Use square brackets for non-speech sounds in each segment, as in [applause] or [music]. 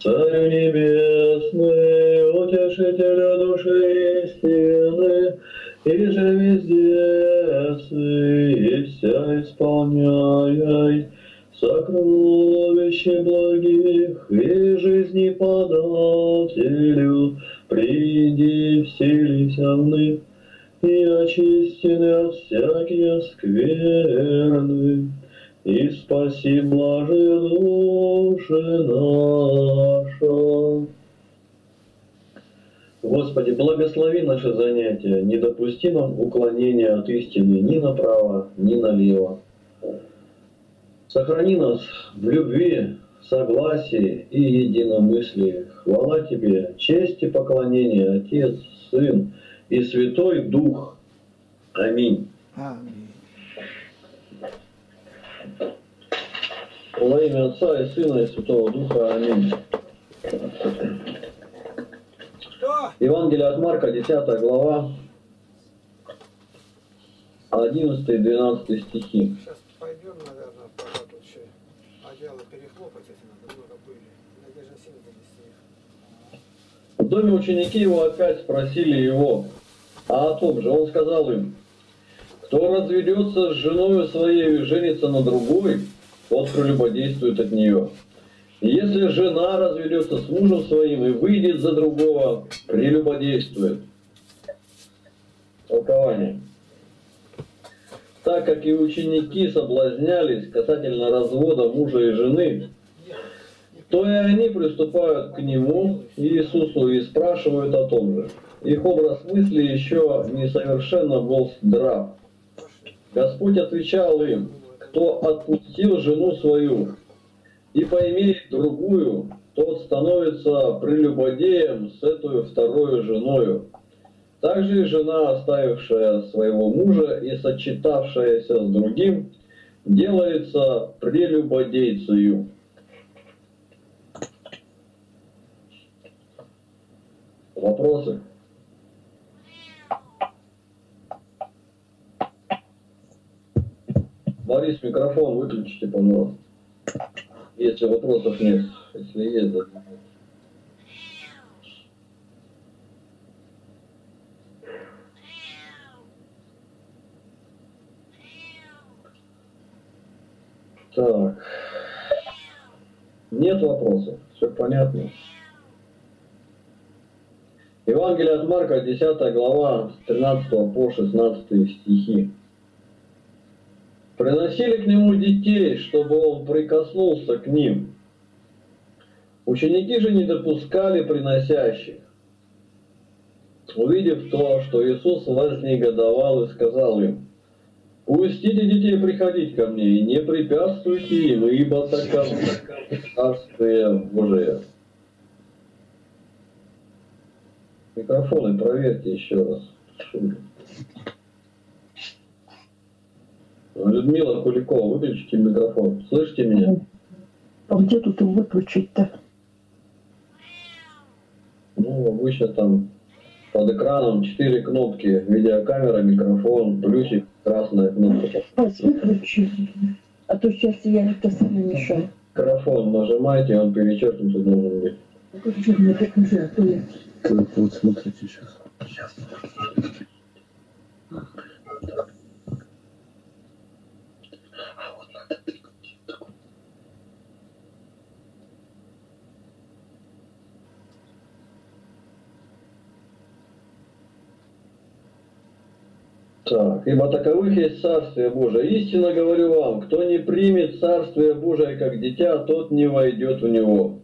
Царю небесный, утешителю души истины, и же везде и вся исполняй сокровище благих и жизни подателю, приди вселися в них, и очистены от всякие скверны, и спаси блажи души наша. Господи, благослови наше занятие, не допусти нам уклонения от истины ни направо, ни налево. Сохрани нас в любви, согласии и единомыслии. Хвала Тебе, честь и поклонение, Отец, Сын и Святой Дух. Аминь. Аминь. Во имя Отца и Сына и Святого Духа. Аминь. Евангелие от Марка, 10 глава, 11 и 12 стихи. Сейчас пойдем, наверное, пока тут еще одеяло перехлопать, если надо много пыли. Надежда сильно донести их. В доме ученики его опять спросили его, а о том же он сказал им, кто разведется с женой своей и женится на другой, тот прелюбодействует от нее. Если жена разведется с мужем своим и выйдет за другого, прелюбодействует. Толкование. Так как и ученики соблазнялись касательно развода мужа и жены, то и они приступают к нему, Иисусу, и спрашивают о том же. Их образ мысли еще несовершенно был здрав. Господь отвечал им, кто отпустил жену свою и поимеет другую, тот становится прелюбодеем с этой второй женою. Также и жена, оставившая своего мужа и сочетавшаяся с другим, делается прелюбодейцею. Вопросы? Борис, микрофон выключите, пожалуйста. Если вопросов нет. Если есть, зададите. Так. Нет вопросов. Все понятно. Евангелие от Марка, 10 глава, с 13 по 16 стихи. Приносили к нему детей, чтобы он прикоснулся к ним. Ученики же не допускали приносящих. Увидев то, что Иисус вознегодовал и сказал им, «Пустите детей приходить ко мне, и не препятствуйте им, ибо таково Царствие Божие». Микрофоны проверьте еще раз. Людмила Куликова, выключите микрофон. Слышите меня? А где тут его выключить-то? Ну, обычно там под экраном четыре кнопки. Видеокамера, микрофон, плюсик, красная кнопка. Пас, выключи. А то сейчас я никто сам мешаю. Микрофон нажимаете, он перечеркнутый должен быть. Выключи мне так уже, а то я... Так, вот смотрите сейчас. Так, ибо таковых есть Царствие Божие. Истинно говорю вам, кто не примет Царствие Божие как дитя, тот не войдет в него.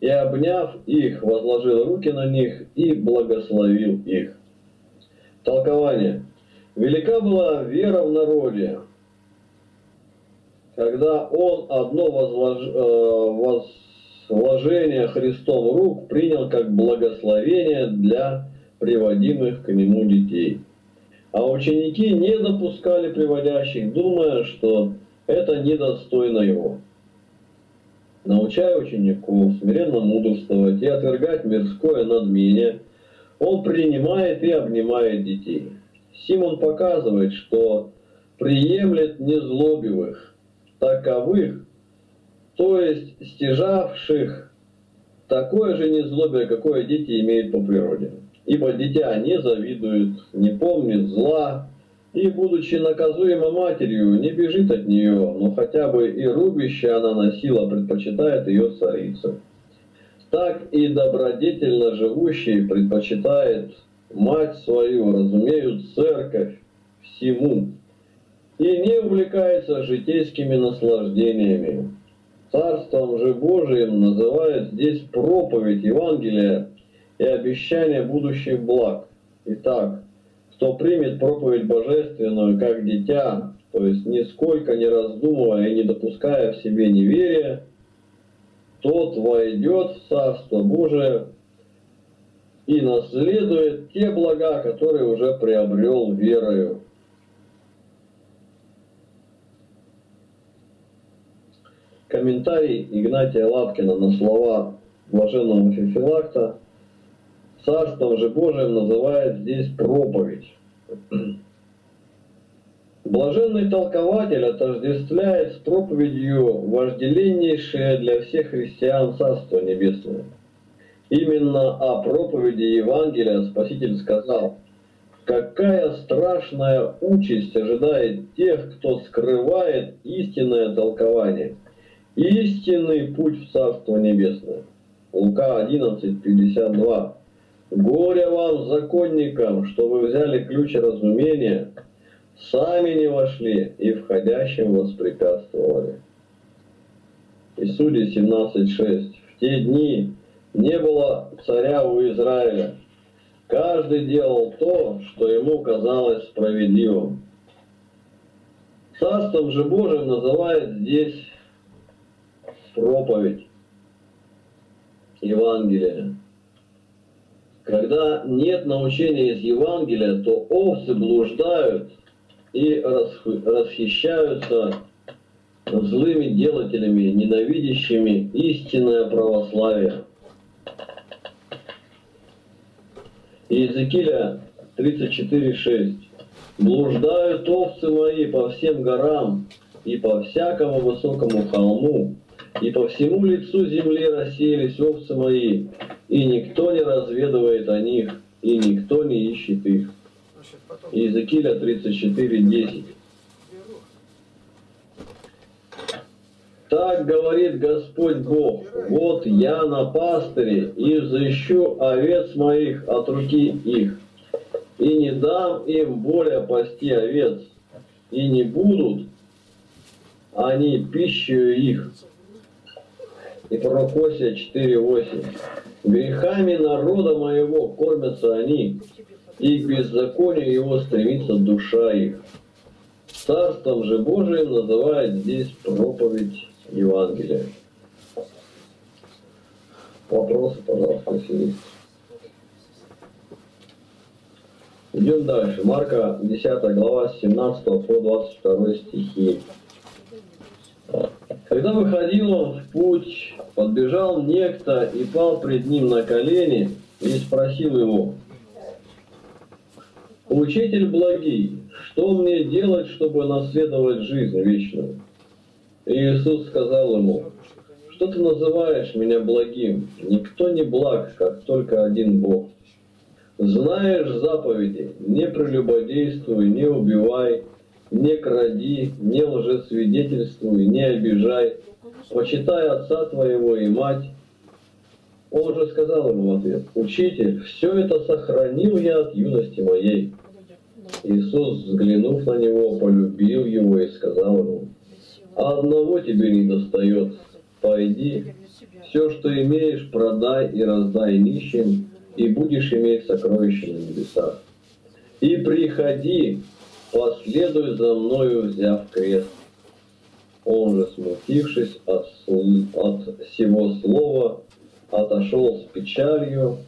И обняв их, возложил руки на них и благословил их. Толкование. Велика была вера в народе, когда он одно возлож... э, возложение Христом рук принял как благословение для приводимых к нему детей. А ученики не допускали приводящих, думая, что это недостойно его. Научая учеников смиренно мудрствовать и отвергать мирское надмение, он принимает и обнимает детей. Симон показывает, что приемлет незлобивых, таковых, то есть стяжавших такое же незлобие, какое дети имеют по природе. Ибо дитя не завидует, не помнит зла, и, будучи наказуема матерью, не бежит от нее, но хотя бы и рубище она носила, предпочитает ее царицу. Так и добродетельно живущий предпочитает мать свою, разумеют, церковь всему, и не увлекается житейскими наслаждениями. Царством же Божиим называют здесь проповедь Евангелия и обещание будущих благ. Итак, кто примет проповедь божественную как дитя, то есть нисколько не раздумывая и не допуская в себе неверия, тот войдет в Царство Божие и наследует те блага, которые уже приобрел верою. Комментарий Игнатия Лапкина на слова блаженного Феофилакта Царством же Божиим называет здесь проповедь. Блаженный толкователь отождествляет с проповедью вожделеннейшее для всех христиан Царство Небесное. Именно о проповеди Евангелия Спаситель сказал, какая страшная участь ожидает тех, кто скрывает истинное толкование, истинный путь в Царство Небесное. Лука 11, 52. Горе вам, законникам, что вы взяли ключ разумения, сами не вошли и входящим воспрепятствовали. И Судьи 17.6. В те дни не было царя у Израиля. Каждый делал то, что ему казалось справедливым. Царством же Божьим называет здесь проповедь Евангелия. Когда нет научения из Евангелия, то овцы блуждают и расхищаются злыми делателями, ненавидящими истинное православие. Иезекииля 34.6. «Блуждают овцы мои по всем горам и по всякому высокому холму, и по всему лицу земли рассеялись овцы мои, и никто не разведывает о них, и никто не ищет их. Иезекииля 34.10. Так говорит Господь Бог, вот я на пастыре и взыщу овец моих от руки их, и не дам им более пасти овец, и не будут они пищей их. И пророк Осия 4.8. Грехами народа моего кормятся они, и к беззаконию его стремится душа их. Царством же Божиим называет здесь проповедь Евангелия. Вопросы, пожалуйста, если. Идем дальше. Марка 10 глава с 17 по 22 стихи. Когда выходил он в путь, подбежал некто и пал пред ним на колени и спросил его, «Учитель благий, что мне делать, чтобы наследовать жизнь вечную?» И Иисус сказал ему, «Что ты называешь меня благим? Никто не благ, как только один Бог. Знаешь заповеди, не прелюбодействуй, не убивай, не кради, не лжесвидетельствуй, не обижай, почитай отца твоего и мать. Он же сказал ему в ответ, «Учитель, все это сохранил я от юности моей». Иисус, взглянув на него, полюбил его и сказал ему, «А одного тебе не достает. Пойди, все, что имеешь, продай и раздай нищим, и будешь иметь сокровища на небесах. И приходи, последуй за мною, взяв крест. Он же, смутившись от, от всего слова, отошел с печалью,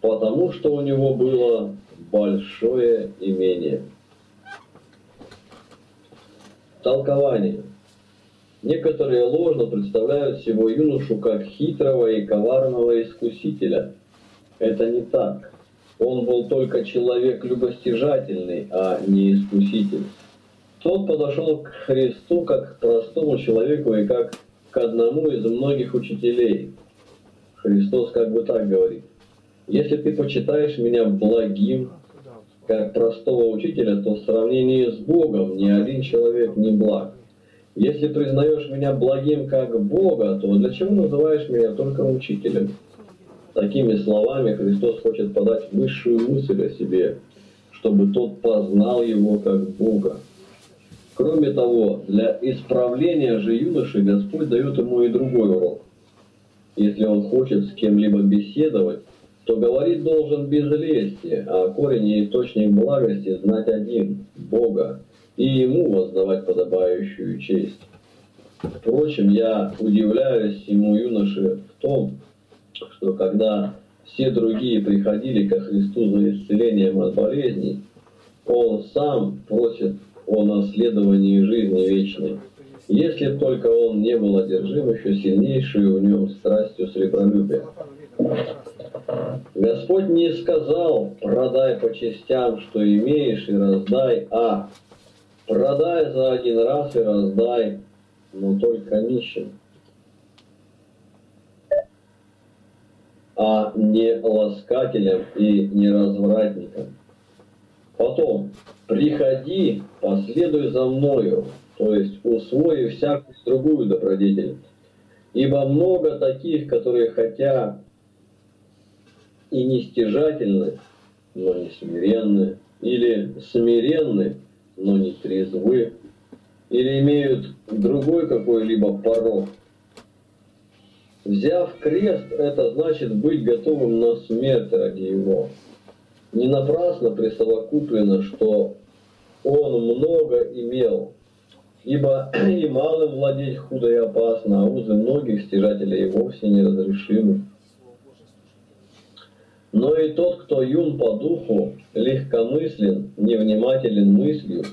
потому что у него было большое имение. Толкование. Некоторые ложно представляют всего юношу как хитрого и коварного искусителя. Это не так. Он был только человек любостяжательный, а не искуситель. Тот подошел к Христу как к простому человеку и как к одному из многих учителей. Христос как бы так говорит. Если ты почитаешь меня благим, как простого учителя, то в сравнении с Богом ни один человек не благ. Если признаешь меня благим как Бога, то для чего называешь меня только учителем? Такими словами Христос хочет подать высшую мысль о себе, чтобы тот познал его как Бога. Кроме того, для исправления же юноши Господь дает ему и другой урок. Если он хочет с кем-либо беседовать, то говорить должен без лести, а корень и источник благости знать один – Бога, и Ему воздавать подобающую честь. Впрочем, я удивляюсь ему юноше в том, что когда все другие приходили ко Христу за исцелением от болезней, он сам просит о наследовании жизни вечной, если только он не был одержим еще сильнейшей в нем страстью сребролюбия. Господь не сказал, продай по частям, что имеешь, и раздай, а продай за один раз и раздай, но только нищим. А не ласкателям и не развратникам. Потом, приходи, последуй за мною, то есть усвои всякую другую добродетель. Ибо много таких, которые хотя и не стяжательны, но не смиренны, или смиренны, но не трезвы, или имеют другой какой-либо порог. Взяв крест, это значит быть готовым на смерть ради его. Не напрасно присовокуплено, что он много имел, ибо [clears throat] и малым владеть худо и опасно, а узы многих стяжателей вовсе неразрешимы. Но и тот, кто юн по духу, легкомыслен, невнимателен мыслью,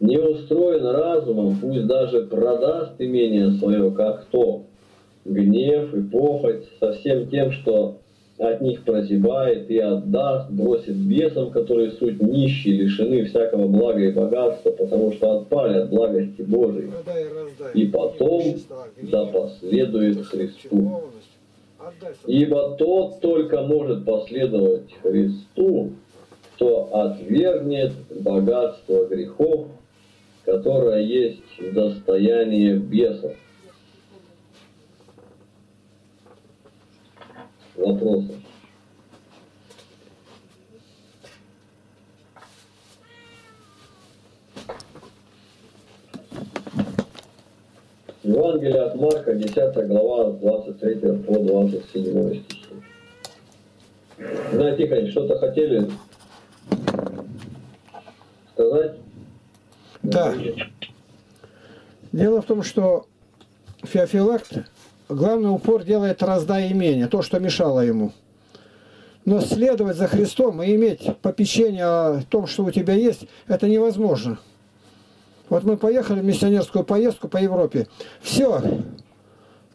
не устроен разумом, пусть даже продаст имение свое, как то, гнев и похоть, со всем тем, что от них прозябает, и отдаст, бросит бесам, которые суть нищие, лишены всякого блага и богатства, потому что отпали от благости Божией. И потом да последует Христу. Ибо тот только может последовать Христу, кто отвергнет богатство грехов, которое есть достояние бесов. Вопросы? Евангелие от Марка, 10 глава, с 23 по 27 стихи. Игнатий Тихонович, что-то хотели сказать? Да. Дело в том, что Феофилакт главный упор делает раздай имение, то, что мешало ему. Но следовать за Христом и иметь попечение о том, что у тебя есть, это невозможно. Вот мы поехали в миссионерскую поездку по Европе. Все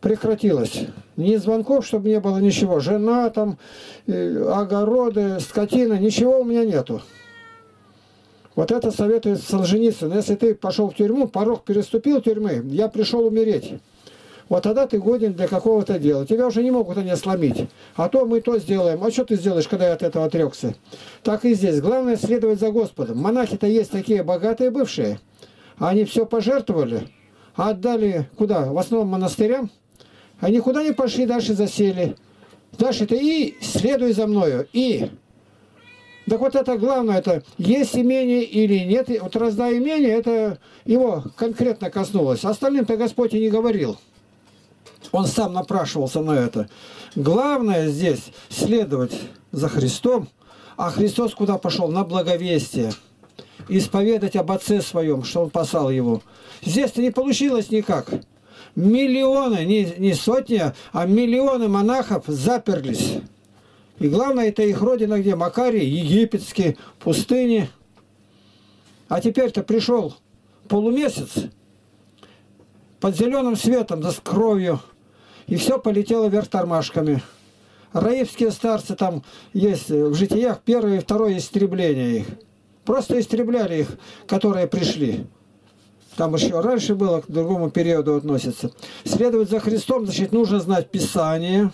прекратилось. Ни звонков, чтобы не было ничего. Жена там, э, огороды, скотина, ничего у меня нету. Вот это советует Солженицын. Если ты пошел в тюрьму, порог переступил тюрьмы, я пришел умереть. Вот тогда ты годен для какого-то дела. Тебя уже не могут они сломить. А то мы то сделаем. А что ты сделаешь, когда я от этого отрекся? Так и здесь. Главное следовать за Господом. Монахи-то есть такие богатые бывшие. Они все пожертвовали, а отдали куда? В основном монастырям. Они куда не пошли, дальше засели. Дальше ты и следуй за мною, и... Так вот это главное, это есть имение или нет. Вот раздай имение, это его конкретно коснулось. Остальным-то Господь и не говорил. Он сам напрашивался на это. Главное здесь следовать за Христом, а Христос куда пошел? На благовестие. Исповедать об Отце Своем, что Он послал Его. Здесь-то не получилось никак. Миллионы, не, не сотни, а миллионы монахов заперлись. И главное, это их родина где? Макарий, египетский, пустыни. А теперь-то пришел полумесяц под зеленым светом, да с кровью. И все полетело вверх тормашками. Раивские старцы там есть в житиях первое и второе истребление их. Просто истребляли их, которые пришли. там еще раньше было, к другому периоду относится. Следовать за Христом, значит, нужно знать Писание,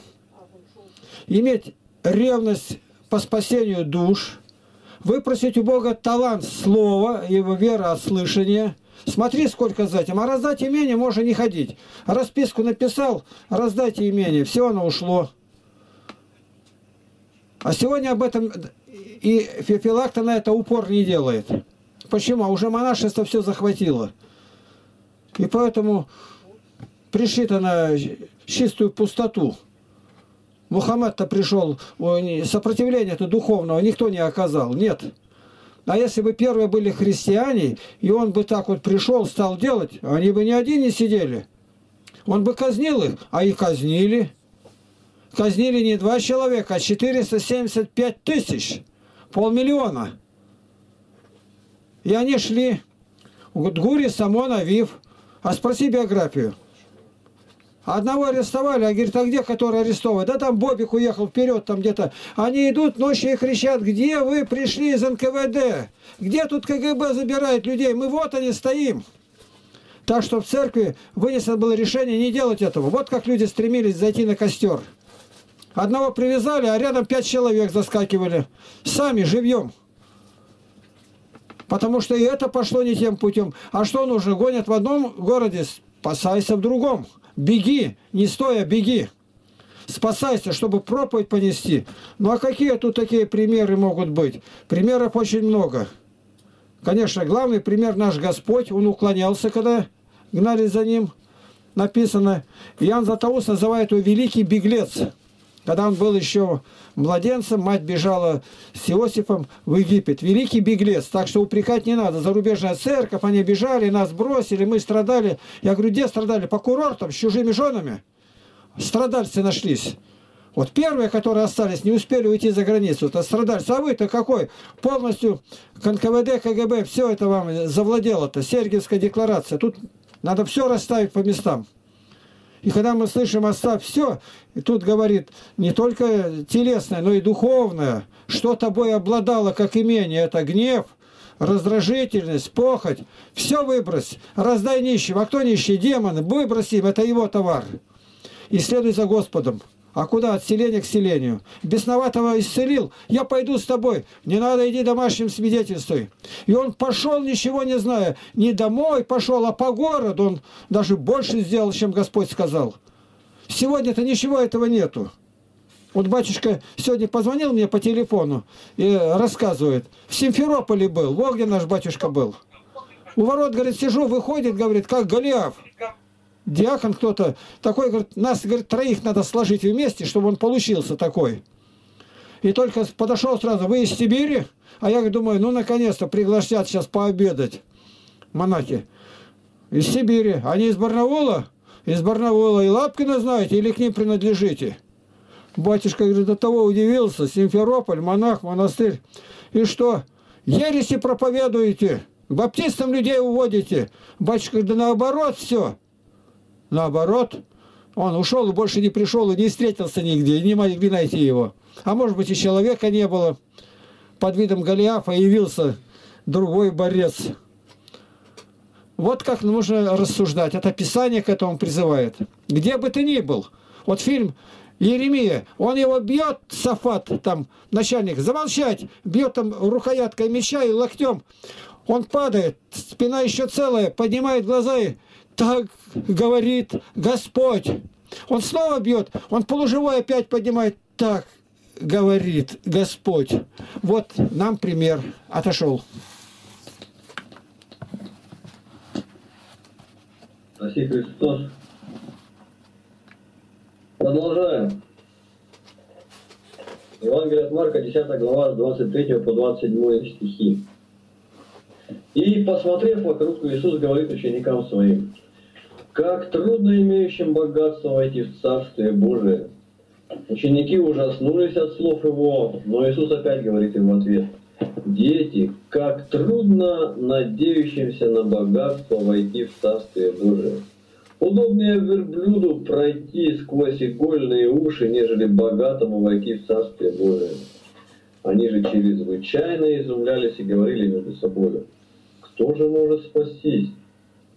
иметь ревность по спасению душ, выпросить у Бога талант слова, его вера от слышания. Смотри, сколько этим. А раздать имение можно не ходить. Расписку написал, раздайте имение. Все оно ушло. А сегодня об этом и Феофилакта на это упор не делает. Почему? А уже монашество все захватило. И поэтому пришито на чистую пустоту. Мухаммад-то пришел, сопротивления-то духовного никто не оказал. Нет. А если бы первые были христиане, и он бы так вот пришел, стал делать, они бы ни один не сидели. Он бы казнил их, а и казнили. Казнили не два человека, а 475 тысяч, полмиллиона. И они шли. Гури Самон Авив. А спроси биографию. Одного арестовали, а говорит, а где, который арестован? Да там Бобик уехал вперед, там где-то. Они идут ночью и кричат, где вы пришли из НКВД? Где тут КГБ забирает людей? Мы вот они стоим. Так что в церкви вынесено было решение не делать этого. Вот как люди стремились зайти на костер. Одного привязали, а рядом пять человек заскакивали. Сами, живьем. Потому что и это пошло не тем путем. А что нужно? Гонят в одном городе, спасайся в другом. Беги, не стоя, беги. Спасайся, чтобы проповедь понести. Ну а какие тут такие примеры могут быть? Примеров очень много. Конечно, главный пример наш Господь. Он уклонялся, когда гнали за ним. Написано. Иоанн Златоуст называет его великий беглец. Когда он был еще младенцем, мать бежала с Иосифом в Египет. Великий беглец, так что упрекать не надо. Зарубежная церковь, они бежали, нас бросили, мы страдали. Я говорю, где страдали? По курортам, с чужими женами. Страдальцы нашлись. Вот первые, которые остались, не успели уйти за границу, это страдальцы. А вы-то какой? Полностью КНКВД, КГБ, все это вам завладело-то. Сергиевская декларация. Тут надо все расставить по местам. И когда мы слышим «оставь все», и тут говорит не только телесное, но и духовное, что тобой обладало как имение, это гнев, раздражительность, похоть, все выбрось, раздай нищим. А кто нищий? Демоны, выбрось им, это его товар. И следуй за Господом. А куда? От селения к селению. Бесноватого исцелил. Я пойду с тобой. Не надо, иди домашним свидетельствуй. И он пошел, ничего не зная. Не домой пошел, а по городу. Он даже больше сделал, чем Господь сказал. Сегодня-то ничего этого нету. Вот батюшка сегодня позвонил мне по телефону и рассказывает. В Симферополе был, в Огне наш батюшка был. У ворот, говорит, сижу, выходит, говорит, как Голиаф диакон кто-то такой, говорит, нас, говорит, троих надо сложить вместе, чтобы он получился такой. И только подошел сразу, вы из Сибири? А я думаю, ну, наконец-то пригласят сейчас пообедать монахи. Из Сибири. Они из Барнаула? Из Барнаула. И Лапкина знаете, или к ним принадлежите? Батюшка, говорит, до того удивился. Симферополь, монах, монастырь. И что? Ереси проповедуете? Баптистам людей уводите? Батюшка, да наоборот все. Наоборот, он ушел и больше не пришел, и не встретился нигде, не могли найти его. А может быть и человека не было. Под видом Голиафа явился другой борец. Вот как нужно рассуждать. Это Писание к этому призывает. Где бы ты ни был. Вот фильм Еремия, он его бьет, Сафат, там, начальник, замолчать, бьет там рукояткой меча и локтем. Он падает, спина еще целая, поднимает глаза и так говорит Господь. Он снова бьет, он полуживой опять поднимает. Так говорит Господь. Вот нам пример. Отошел. Спаси Христос. Продолжаем. Евангелие от Марка, 10 глава, с 23 по 27 стихи. И, посмотрев вокруг, Иисус говорит ученикам своим, как трудно имеющим богатство войти в Царствие Божие. Ученики ужаснулись от слов его, но Иисус опять говорит им в ответ. Дети, как трудно надеющимся на богатство войти в Царствие Божие. Удобнее верблюду пройти сквозь игольные уши, нежели богатому войти в Царствие Божие. Они же чрезвычайно изумлялись и говорили между собой, кто же может спастись?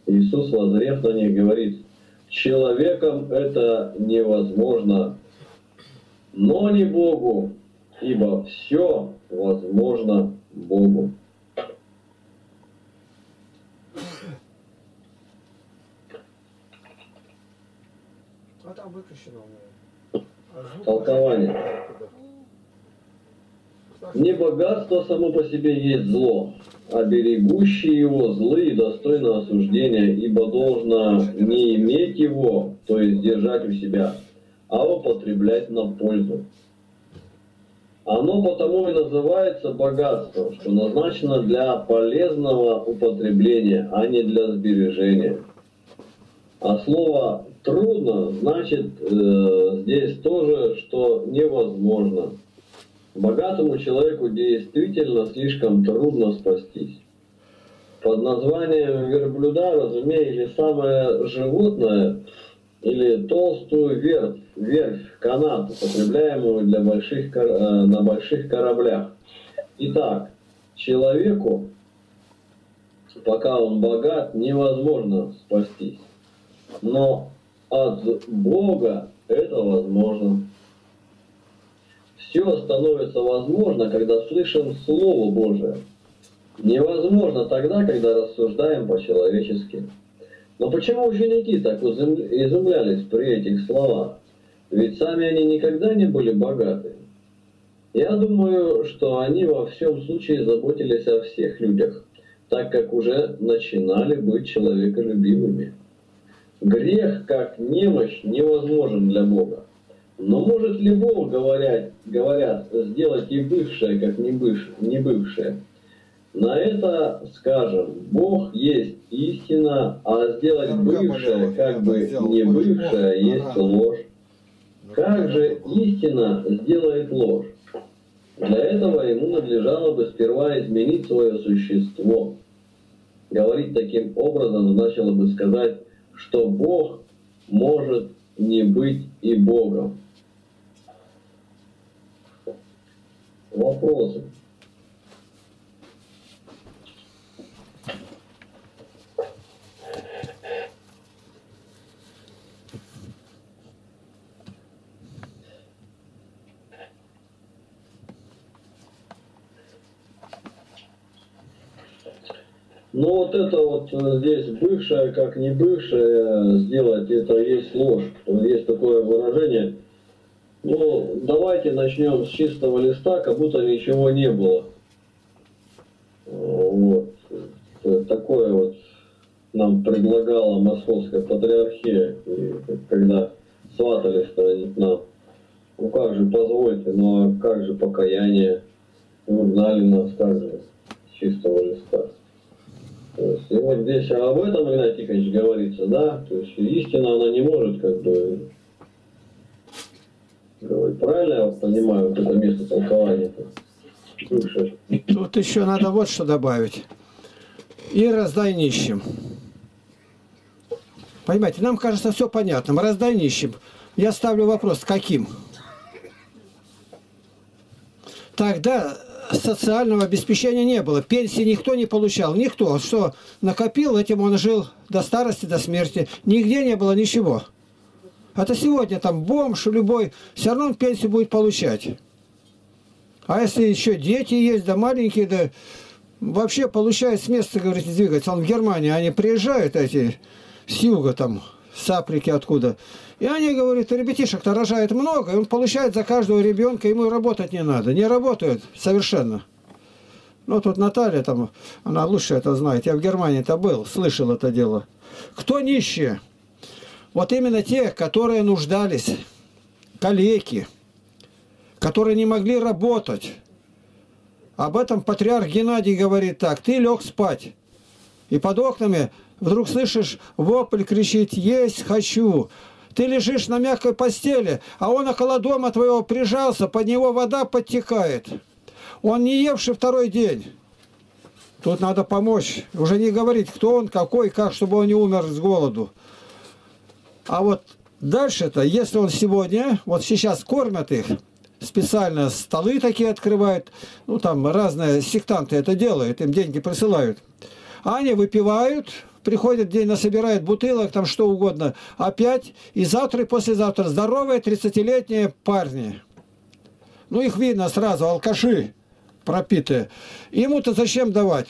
Иисус, возрев на них, говорит, человеком это невозможно, но не Богу, ибо все возможно Богу. А там выключено Толкование. Не богатство само по себе есть зло, а берегущие его злы и достойно осуждения, ибо должно не иметь его, то есть держать у себя, а употреблять на пользу. Оно потому и называется богатством, что назначено для полезного употребления, а не для сбережения. А слово трудно значит э, здесь тоже, что невозможно. Богатому человеку действительно слишком трудно спастись. Под названием верблюда разумеется самое животное или толстую верфь, верфь, канат, употребляемую для больших, э, на больших кораблях. Итак, человеку, пока он богат, невозможно спастись. Но от Бога это возможно. Все становится возможно, когда слышим Слово Божие. Невозможно тогда, когда рассуждаем по-человечески. Но почему ученики так изумлялись при этих словах? Ведь сами они никогда не были богаты. Я думаю, что они во всем случае заботились о всех людях, так как уже начинали быть человеколюбивыми. Грех, как немощь, невозможен для Бога. Но может ли Бог, говорят, говорят сделать и бывшее, как не, быв, не бывшее? На это скажем, Бог есть истина, а сделать бывшее, как бы не бывшее, есть ложь. Как же истина сделает ложь? Для этого ему надлежало бы сперва изменить свое существо. Говорить таким образом значило бы сказать, что Бог может не быть и Богом. Вопросы? Но вот это вот э, здесь бывшее, как не бывшее, сделать, это есть ложь. Есть такое выражение. Ну, давайте начнем с чистого листа, как будто ничего не было. Вот. Такое вот нам предлагала Московская патриархия, и когда сватались-то они к нам. Ну как же, позвольте, ну а как же покаяние? Вы гнали нас как же с чистого листа. Есть, и вот здесь об этом Игнатий Тихонович говорится, да, то есть истина, она не может как бы Правильно я понимаю вот это место толкования? Тут еще надо вот что добавить. И раздай нищим. Понимаете, нам кажется все понятным. Раздай нищим. Я ставлю вопрос, каким? Тогда социального обеспечения не было. Пенсии никто не получал. Никто. Что накопил, этим он жил до старости, до смерти. Нигде не было ничего. Это сегодня там бомж любой, все равно он пенсию будет получать. А если еще дети есть, да маленькие, да вообще получает с места, говорит, двигаться. Он в Германии, они приезжают эти с юга там, с Африки откуда. И они говорят, ребятишек-то рожает много, и он получает за каждого ребенка, ему работать не надо. Не работают совершенно. Ну, тут Наталья там, она лучше это знает. Я в Германии-то был, слышал это дело. Кто нищие? Вот именно те, которые нуждались, калеки, которые не могли работать. Об этом патриарх Геннадий говорит так. Ты лег спать. И под окнами вдруг слышишь вопль кричит «Есть хочу!» Ты лежишь на мягкой постели, а он около дома твоего прижался, под него вода подтекает. Он не евший второй день. Тут надо помочь. Уже не говорить, кто он, какой, как, чтобы он не умер с голоду. А вот дальше-то, если он сегодня, вот сейчас кормят их, специально столы такие открывают, ну там разные сектанты это делают, им деньги присылают. А они выпивают, приходит день, насобирает бутылок, там что угодно. Опять и завтра, и послезавтра здоровые 30-летние парни. Ну, их видно сразу, алкаши пропитые. Ему-то зачем давать?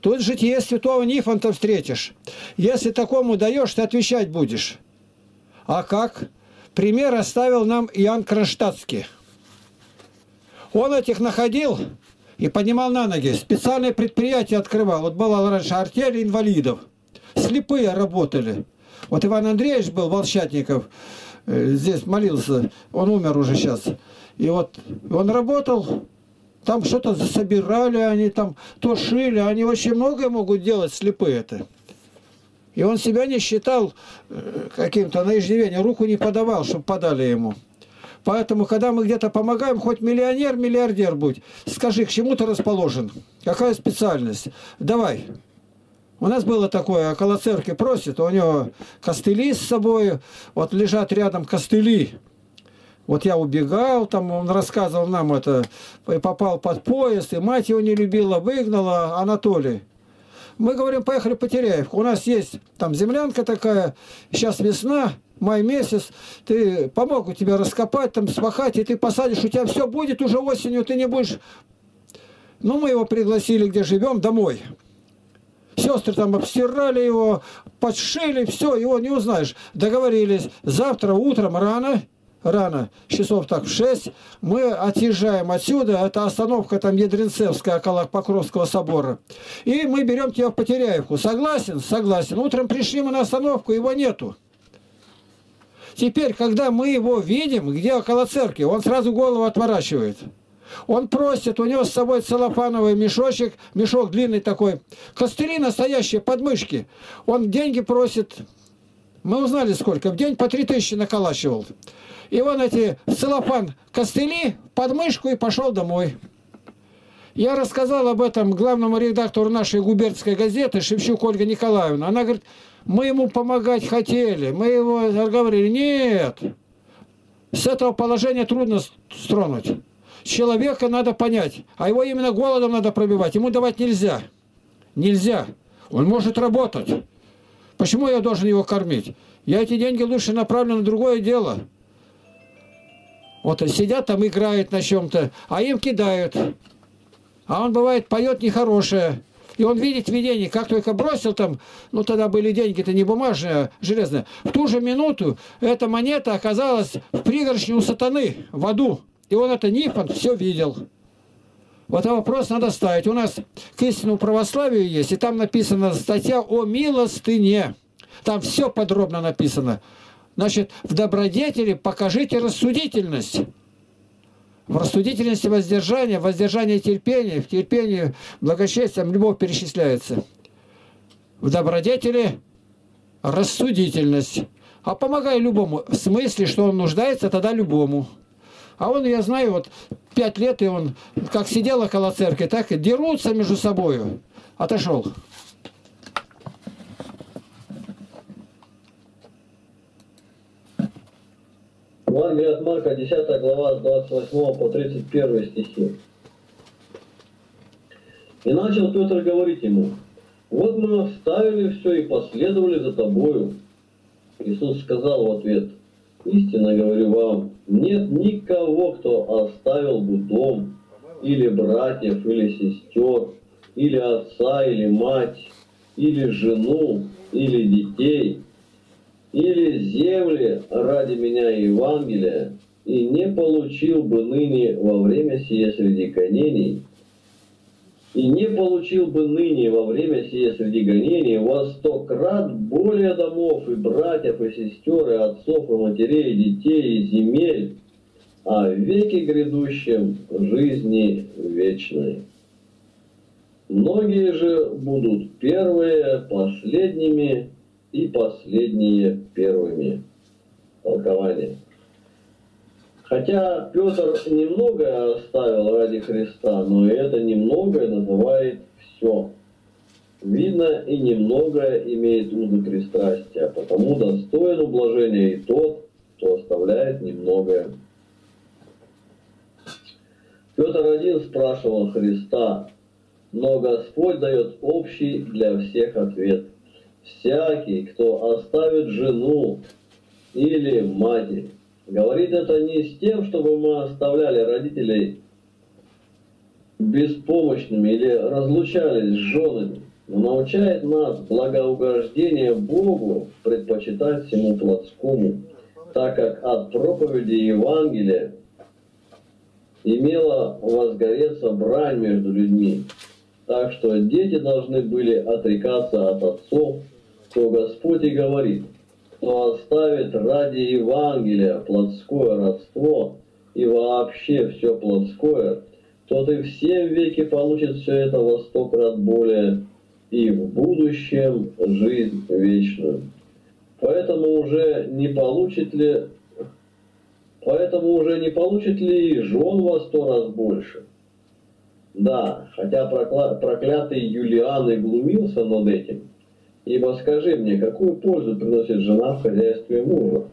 Тут житие святого Нифонта встретишь. Если такому даешь, ты отвечать будешь. А как? Пример оставил нам Иоанн Кронштадтский. Он этих находил и поднимал на ноги. Специальное предприятие открывал. Вот была раньше артель инвалидов. Слепые работали. Вот Иван Андреевич был, Волчатников, э, здесь молился. Он умер уже сейчас. И вот он работал, там что-то засобирали, они там то шили, они очень многое могут делать слепые-то. И он себя не считал э, каким-то на иждивение, руку не подавал, чтобы подали ему. Поэтому, когда мы где-то помогаем, хоть миллионер, миллиардер будь, скажи, к чему ты расположен? Какая специальность? Давай. У нас было такое, около церкви просит, у него костыли с собой, вот лежат рядом костыли. Вот я убегал, там он рассказывал нам это, и попал под поезд, и мать его не любила, выгнала Анатолий. Мы говорим, поехали по Теряевку. У нас есть там землянка такая, сейчас весна, май месяц, ты помогу тебе раскопать, там спахать, и ты посадишь, у тебя все будет уже осенью, ты не будешь... Ну, мы его пригласили, где живем, домой. Сестры там обстирали его, подшили, все, его не узнаешь. Договорились, завтра утром рано, рано, часов так в 6, мы отъезжаем отсюда, это остановка там Ядринцевская, около Покровского собора, и мы берем тебя в Потеряевку. Согласен? Согласен. Утром пришли мы на остановку, его нету. Теперь, когда мы его видим, где около церкви, он сразу голову отворачивает. Он просит, у него с собой целлофановый мешочек, мешок длинный такой, костыли настоящие, подмышки. Он деньги просит, мы узнали сколько, в день по три тысячи наколачивал. И он эти целлофан костыли, подмышку и пошел домой. Я рассказал об этом главному редактору нашей губернской газеты Шевчук Ольга Николаевна. Она говорит, мы ему помогать хотели, мы его говорили, нет, с этого положения трудно стронуть. Человека надо понять, а его именно голодом надо пробивать, ему давать нельзя. Нельзя. Он может работать. Почему я должен его кормить? Я эти деньги лучше направлю на другое дело. Вот сидят там, играют на чем-то, а им кидают. А он, бывает, поет нехорошее. И он видит видение, как только бросил там, ну тогда были деньги-то не бумажные, а железные. В ту же минуту эта монета оказалась в пригоршне у сатаны, в аду. И он это Нифон все видел. Вот этот вопрос надо ставить. У нас к истинному православию есть, и там написана статья о милостыне. Там все подробно написано. Значит, в добродетели покажите рассудительность. В рассудительности воздержания, воздержание терпения, в терпении благочестием любовь перечисляется. В добродетели рассудительность. А помогай любому. В смысле, что он нуждается, тогда любому. А он, я знаю, вот пять лет, и он как сидел около церкви, так и дерутся между собой. Отошел. Евангелие от Марка, 10 глава, с 28 по 31 стихи. И начал Петр говорить ему, вот мы оставили все и последовали за тобою. Иисус сказал в ответ, истинно говорю вам, нет никого, кто оставил бы дом, или братьев, или сестер, или отца, или мать, или жену, или детей, или земли ради меня Евангелия, и не получил бы ныне во время сие среди гонений, и не получил бы ныне во время сие среди гонений во сто крат более домов и братьев, и сестер, и отцов, и матерей, и детей, и земель, а в веке грядущем жизни вечной. Многие же будут первые последними, и последние первыми. Толкование. Хотя Петр немного оставил ради Христа, но это немногое называет все. Видно, и немного имеет узы пристрастия, потому достоин ублажения и тот, кто оставляет немногое. Петр один спрашивал Христа, но Господь дает общий для всех ответ – всякий, кто оставит жену или матерь. Говорит это не с тем, чтобы мы оставляли родителей беспомощными или разлучались с женами, но научает нас благоугождение Богу предпочитать всему плотскому, так как от проповеди Евангелия имела возгореться брань между людьми. Так что дети должны были отрекаться от отцов, то Господь и говорит, кто оставит ради Евангелия плотское родство и вообще все плотское, тот и в семь веки получит все это во сто крат более, и в будущем жизнь вечную. Поэтому уже не получит ли Поэтому уже не получит ли жен во сто раз больше? Да, хотя проклятый Юлиан и глумился над этим. Ибо скажи мне, какую пользу приносит жена в хозяйстве мужа?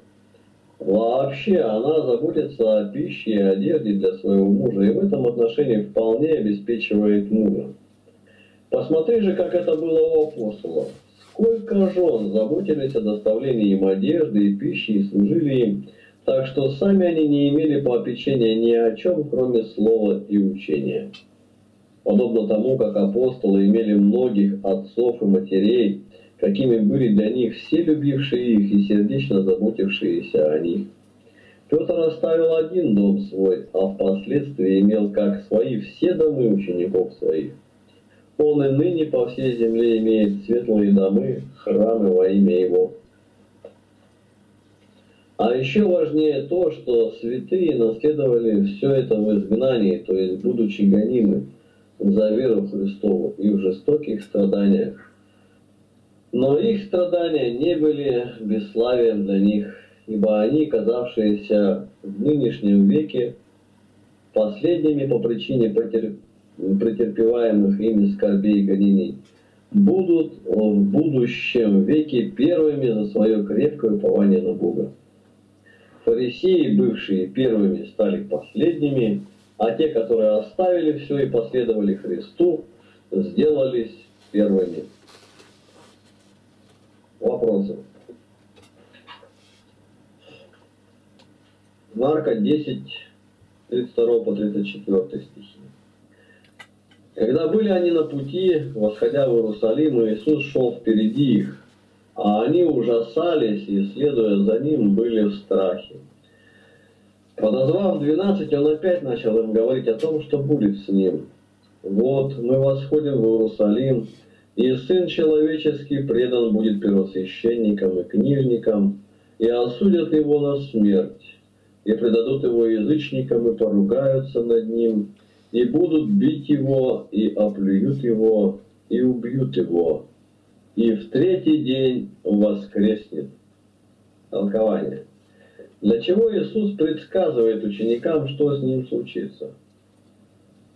Вообще, она заботится о пище и одежде для своего мужа, и в этом отношении вполне обеспечивает мужа. Посмотри же, как это было у апостолов. Сколько жен заботились о доставлении им одежды и пищи и служили им, так что сами они не имели попечения ни о чем, кроме слова и учения. Подобно тому, как апостолы имели многих отцов и матерей, какими были для них все любившие их и сердечно заботившиеся о них. Петр оставил один дом свой, а впоследствии имел как свои все домы учеников своих. Он и ныне по всей земле имеет светлые домы, храмы во имя Его. А еще важнее то, что святые наследовали все это в изгнании, то есть будучи гонимы за веру Христову и в жестоких страданиях. Но их страдания не были бесславием для них, ибо они, казавшиеся в нынешнем веке последними по причине претерпеваемых ими скорбей и гонений, будут в будущем веке первыми за свое крепкое упование на Бога. Фарисеи, бывшие первыми, стали последними, а те, которые оставили все и последовали Христу, сделались первыми. Вопросы. Марка 10, 32 по 34 стихи. Когда были они на пути, восходя в Иерусалим, Иисус шел впереди их, а они ужасались и, следуя за ним, были в страхе. Подозвав двенадцать, он опять начал им говорить о том, что будет с ним. «Вот мы восходим в Иерусалим, и Сын Человеческий предан будет первосвященникам и книжникам, и осудят его на смерть, и предадут его язычникам, и поругаются над ним, и будут бить его, и оплюют его, и убьют его, и в третий день воскреснет. Толкование. Для чего Иисус предсказывает ученикам, что с ним случится?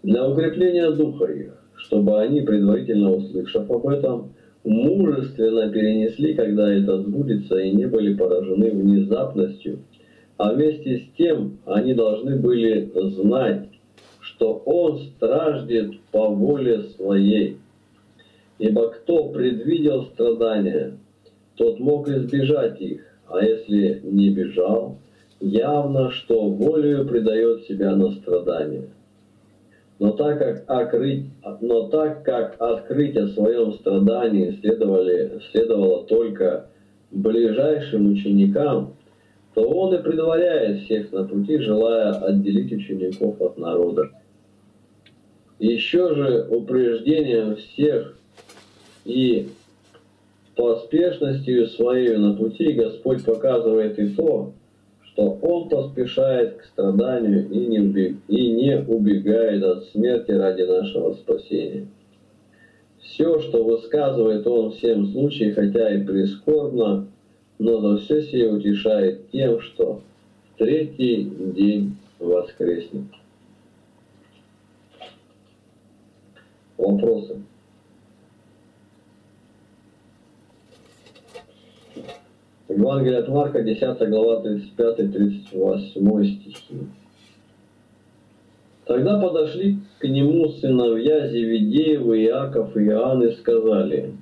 Для укрепления духа их, чтобы они, предварительно услышав об этом, мужественно перенесли, когда это сбудется, и не были поражены внезапностью, а вместе с тем они должны были знать, что Он страждет по воле Своей, Ибо кто предвидел страдания, тот мог избежать их, а если не бежал, явно, что волею предает себя на страдания. Но так как, окрыть, но так как открыть о своем страдании следовали, следовало только ближайшим ученикам, то он и предваряет всех на пути, желая отделить учеников от народа. Еще же упреждением всех и поспешностью своей на пути Господь показывает и то, что Он поспешает к страданию и не, убег... и не убегает от смерти ради нашего спасения. Все, что высказывает Он всем случаях, хотя и прискорбно, но за все сие утешает тем, что в третий день воскреснет. Вопросы? Евангелие от Марка, 10 глава, 35-38 стихи. Тогда подошли к нему сыновья Зеведеева, Иаков и Иоанн и сказали,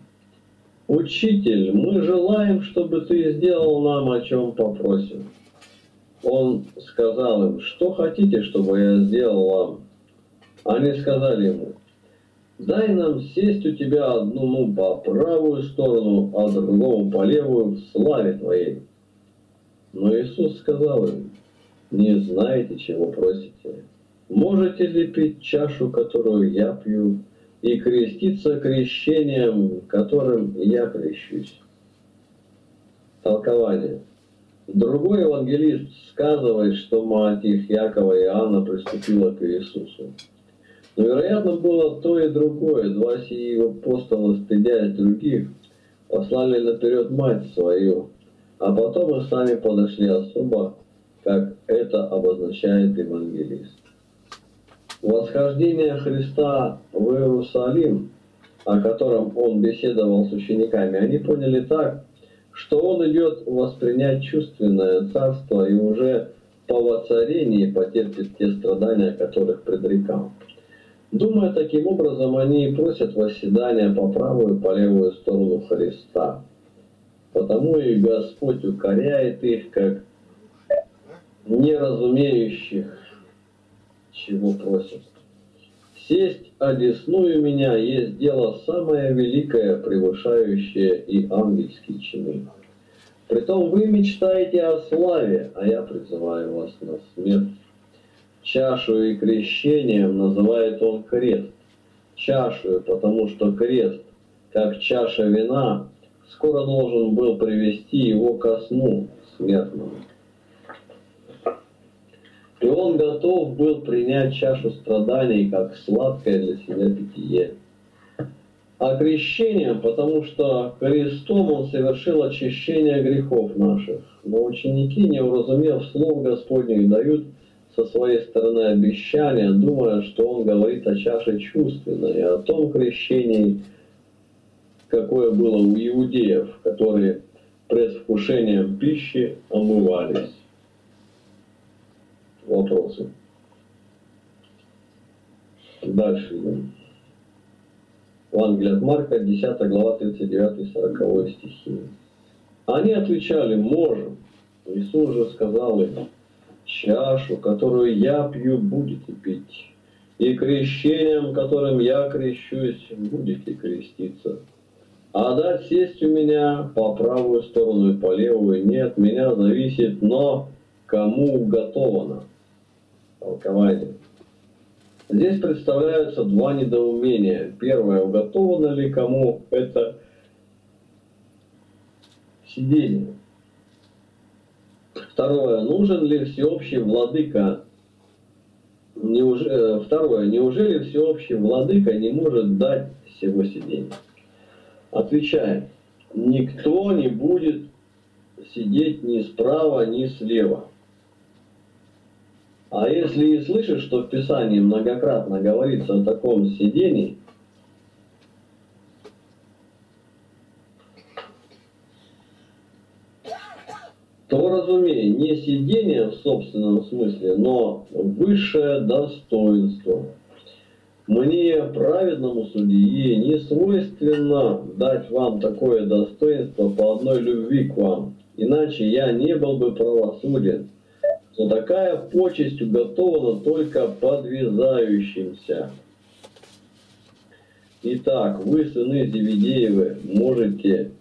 «Учитель, мы желаем, чтобы ты сделал нам, о чем попросим». Он сказал им, что хотите, чтобы я сделал вам? Они сказали ему, дай нам сесть у тебя одному по правую сторону, а другому по левую в славе твоей. Но Иисус сказал им, не знаете, чего просите. Можете ли пить чашу, которую я пью, и креститься крещением, которым я крещусь? Толкование. Другой евангелист сказывает, что мать их Якова и Анна приступила к Иисусу. Но, вероятно, было то и другое. Два сии апостола, стыдясь других, послали наперед мать свою, а потом и сами подошли особо, как это обозначает евангелист. Восхождение Христа в Иерусалим, о котором он беседовал с учениками, они поняли так, что он идет воспринять чувственное царство и уже по воцарении потерпит те страдания, которых предрекал. Думая таким образом, они просят восседания по правую и по левую сторону Христа. Потому и Господь укоряет их, как неразумеющих, чего просят. Сесть одесную меня есть дело самое великое, превышающее и ангельские чины. Притом вы мечтаете о славе, а я призываю вас на смерть. Чашу и крещением называет он крест. Чашу, потому что крест, как чаша вина, скоро должен был привести его ко сну смертному. И он готов был принять чашу страданий, как сладкое для себя питье. А крещением, потому что крестом он совершил очищение грехов наших. Но ученики, не уразумев слов Господних, дают со своей стороны обещания, думая, что он говорит о чаше чувственной, о том крещении, какое было у иудеев, которые предвкушением пищи омывались вопросы. Дальше идем. Евангелие от Марка, 10 глава, 39-40 стихи. Они отвечали, можем. Иисус же сказал им, чашу, которую я пью, будете пить, и крещением, которым я крещусь, будете креститься. А дать сесть у меня по правую сторону и по левую не от меня зависит, но кому уготовано толкование. Здесь представляются два недоумения. Первое, уготовано ли кому это сидение. Второе, нужен ли всеобщий владыка Неужели, э, второе, неужели всеобщий владыка не может дать всего сидения? Отвечаем, никто не будет сидеть ни справа, ни слева. А если и слышишь, что в Писании многократно говорится о таком сидении, то разумей, не сидение в собственном смысле, но высшее достоинство. Мне, праведному судье, не свойственно дать вам такое достоинство по одной любви к вам, иначе я не был бы правосуден но такая почесть уготована только подвязающимся. Итак, вы, сыны Зеведеевы, можете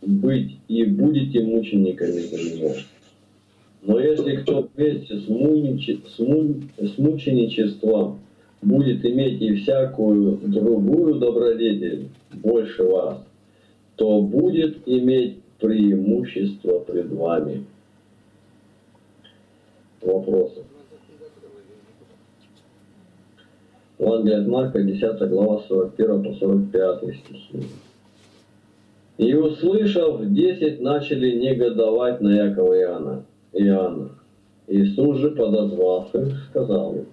быть и будете мучениками за него. Но если кто вместе с, мучи, с, му, с мученичеством будет иметь и всякую другую добродетель больше вас, то будет иметь преимущество пред вами вопросы. Евангелие от Марка, 10 глава, 41 по 45 стихи. И услышав, десять начали негодовать на Якова и Иоанна. Иоанна. Иисус же, подозвав их, сказал им,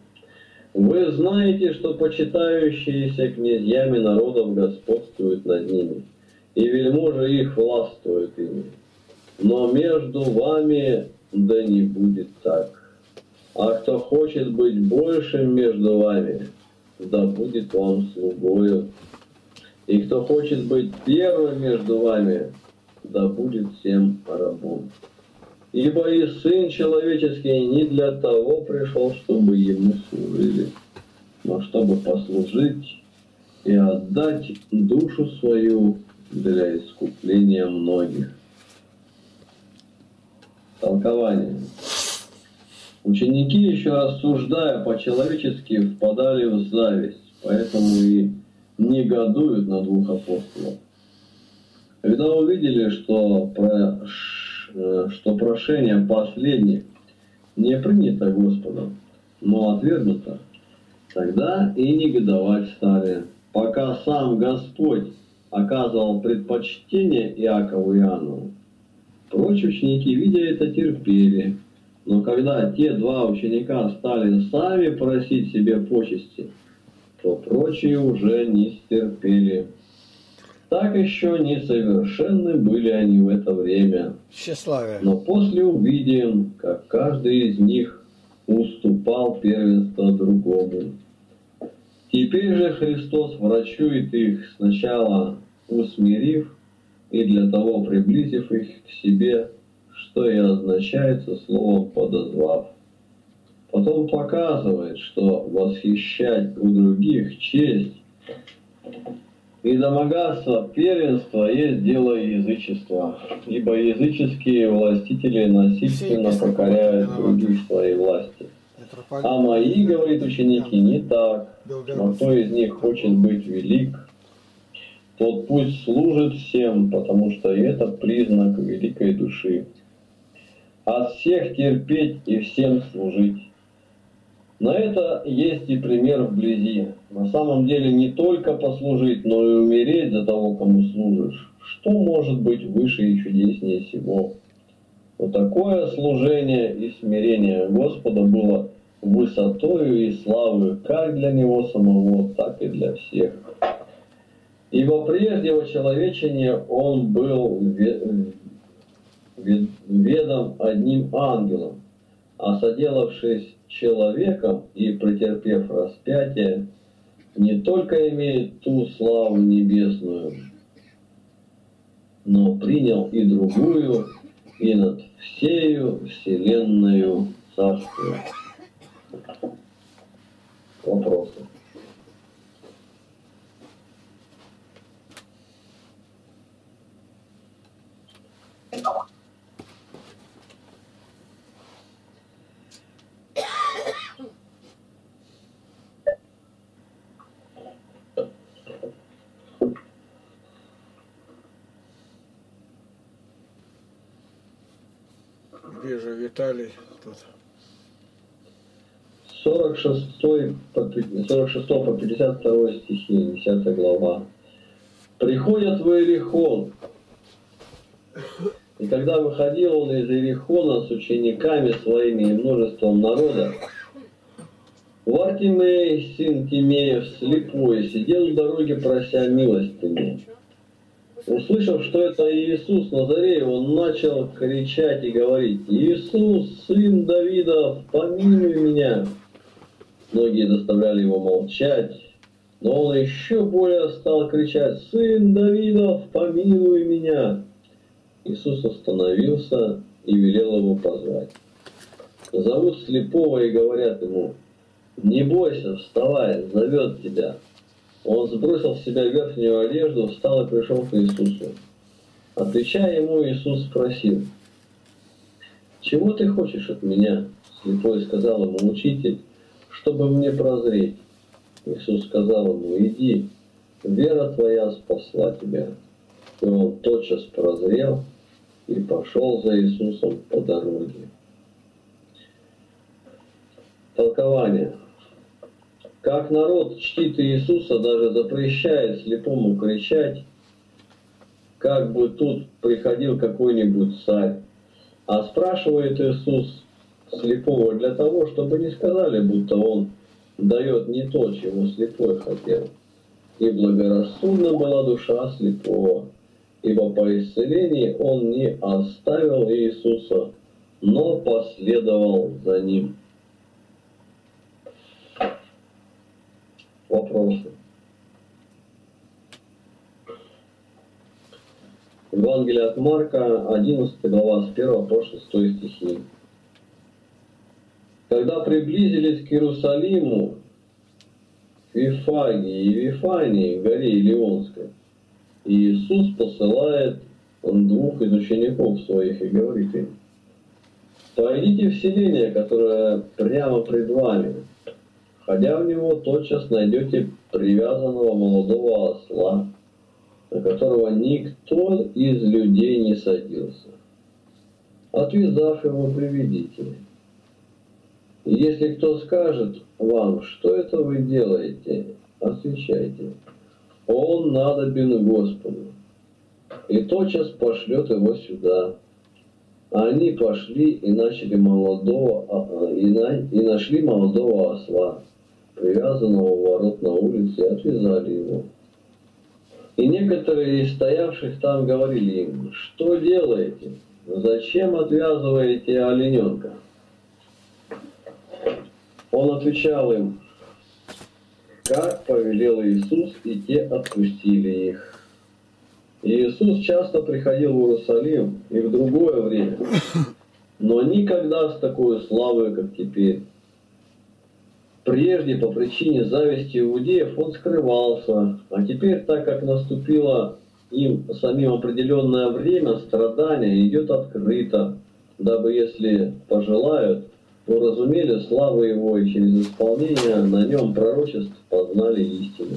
«Вы знаете, что почитающиеся князьями народов господствуют над ними, и вельможи их властвуют ими. Но между вами да не будет так. А кто хочет быть большим между вами, да будет вам слугою. И кто хочет быть первым между вами, да будет всем рабом. Ибо и Сын Человеческий не для того пришел, чтобы Ему служили, но чтобы послужить и отдать душу свою для искупления многих. Толкование. Ученики, еще рассуждая по-человечески, впадали в зависть, поэтому и негодуют на двух апостолов. Когда увидели, что, про, э, что прошение последних не принято Господом, но отвергнуто, тогда и негодовать стали, пока сам Господь оказывал предпочтение Иакову и Иоанну. Прочие ученики, видя это, терпели. Но когда те два ученика стали сами просить себе почести, то прочие уже не стерпели. Так еще несовершенны были они в это время. Тщеславие. Но после увидим, как каждый из них уступал первенство другому. Теперь же Христос врачует их сначала усмирив и для того приблизив их к себе, что и означается словом подозвав. Потом показывает, что восхищать у других честь и домогаться первенства есть дело язычества, ибо языческие властители насильственно покоряют других своей власти. А мои, говорит ученики, не так, но кто из них хочет быть велик, тот пусть служит всем, потому что это признак великой души. От всех терпеть и всем служить. На это есть и пример вблизи. На самом деле не только послужить, но и умереть за того, кому служишь. Что может быть выше и чудеснее всего? Вот такое служение и смирение Господа было высотою и славою как для Него самого, так и для всех. Ибо прежде во человечении Он был ведом одним ангелом, а соделавшись человеком и претерпев распятие, не только имеет ту славу небесную, но принял и другую, и над всею вселенную царствует. Вопросы? Где же Виталий? Тут. 46 по, 46 по 52 стихи, 10 глава. Приходят в Иерихон. И когда выходил он из Иерихона с учениками своими и множеством народа, Вартимей, сын Тимеев, слепой, сидел в дороге, прося милостыни. Услышав, что это Иисус Назарей, он начал кричать и говорить, «Иисус, сын Давида, помилуй меня!» Многие заставляли его молчать, но он еще более стал кричать, «Сын Давидов, помилуй меня!» Иисус остановился и велел его позвать. Зовут слепого и говорят ему, «Не бойся, вставай, зовет тебя». Он сбросил с себя верхнюю одежду, встал и пришел к Иисусу. Отвечая ему, Иисус спросил, «Чего ты хочешь от меня?» Слепой сказал ему, «Учитель, чтобы мне прозреть». Иисус сказал ему, «Иди, вера твоя спасла тебя». И он тотчас прозрел и пошел за Иисусом по дороге. Толкование. Как народ чтит Иисуса, даже запрещает слепому кричать, как бы тут приходил какой-нибудь царь. А спрашивает Иисус слепого для того, чтобы не сказали, будто он дает не то, чего слепой хотел. И благорассудна была душа слепого, ибо по исцелении он не оставил Иисуса, но последовал за ним. Вопросы? Евангелие от Марка, 11 глава, с 1 по 6 стихи. Когда приблизились к Иерусалиму, к Вифагии и Вифании, в горе Илионской, Иисус посылает двух из учеников своих и говорит им, «Пойдите в селение, которое прямо пред вами. Входя в него, тотчас найдете привязанного молодого осла, на которого никто из людей не садился. Отвязав его, приведите. Если кто скажет вам, что это вы делаете, отвечайте. Он надобен Господу. И тотчас пошлет его сюда. Они пошли и начали молодого, а, а, и нашли молодого осла, привязанного у ворот на улице, и отвязали его. И некоторые из стоявших там говорили им, что делаете? Зачем отвязываете олененка? Он отвечал им, как повелел Иисус, и те отпустили их. Иисус часто приходил в Иерусалим и в другое время, но никогда с такой славой, как теперь. Прежде по причине зависти иудеев он скрывался, а теперь, так как наступило им самим определенное время, страдания идет открыто, дабы, если пожелают, уразумели славу Его и через исполнение на нем пророчеств познали истину.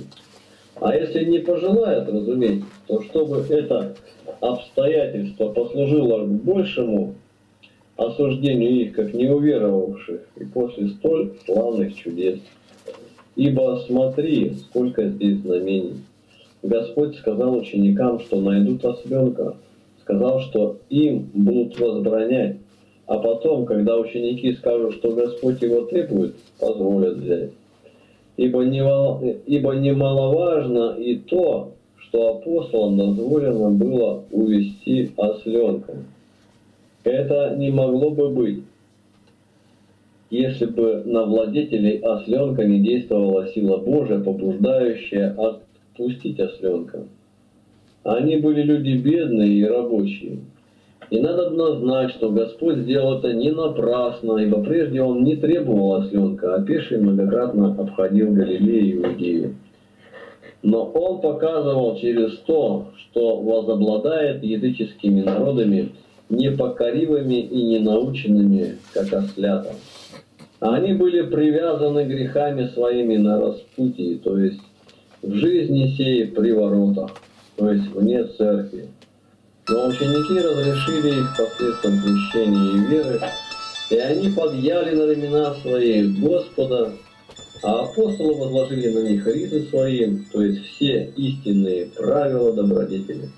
А если не пожелают разуметь, то чтобы это обстоятельство послужило к большему осуждению их, как неуверовавших, и после столь славных чудес. Ибо смотри, сколько здесь знамений. Господь сказал ученикам, что найдут осленка, сказал, что им будут возбранять, а потом, когда ученики скажут, что Господь его требует, позволят взять. Ибо, немало, ибо немаловажно и то, что апостолам дозволено было увести осленка. Это не могло бы быть, если бы на владетелей осленка не действовала сила Божия, побуждающая отпустить осленка. Они были люди бедные и рабочие – и надо знать, что Господь сделал это не напрасно, ибо прежде Он не требовал осленка, а пеший многократно обходил Галилею и Иудею. Но Он показывал через то, что возобладает языческими народами, непокоривыми и ненаученными, как ослята. Они были привязаны грехами своими на распутии, то есть в жизни сей приворотах, то есть вне церкви. Но ученики разрешили их посредством крещения и веры, и они подъяли на ремена свои Господа, а апостолы возложили на них ризы свои, то есть все истинные правила добродетели.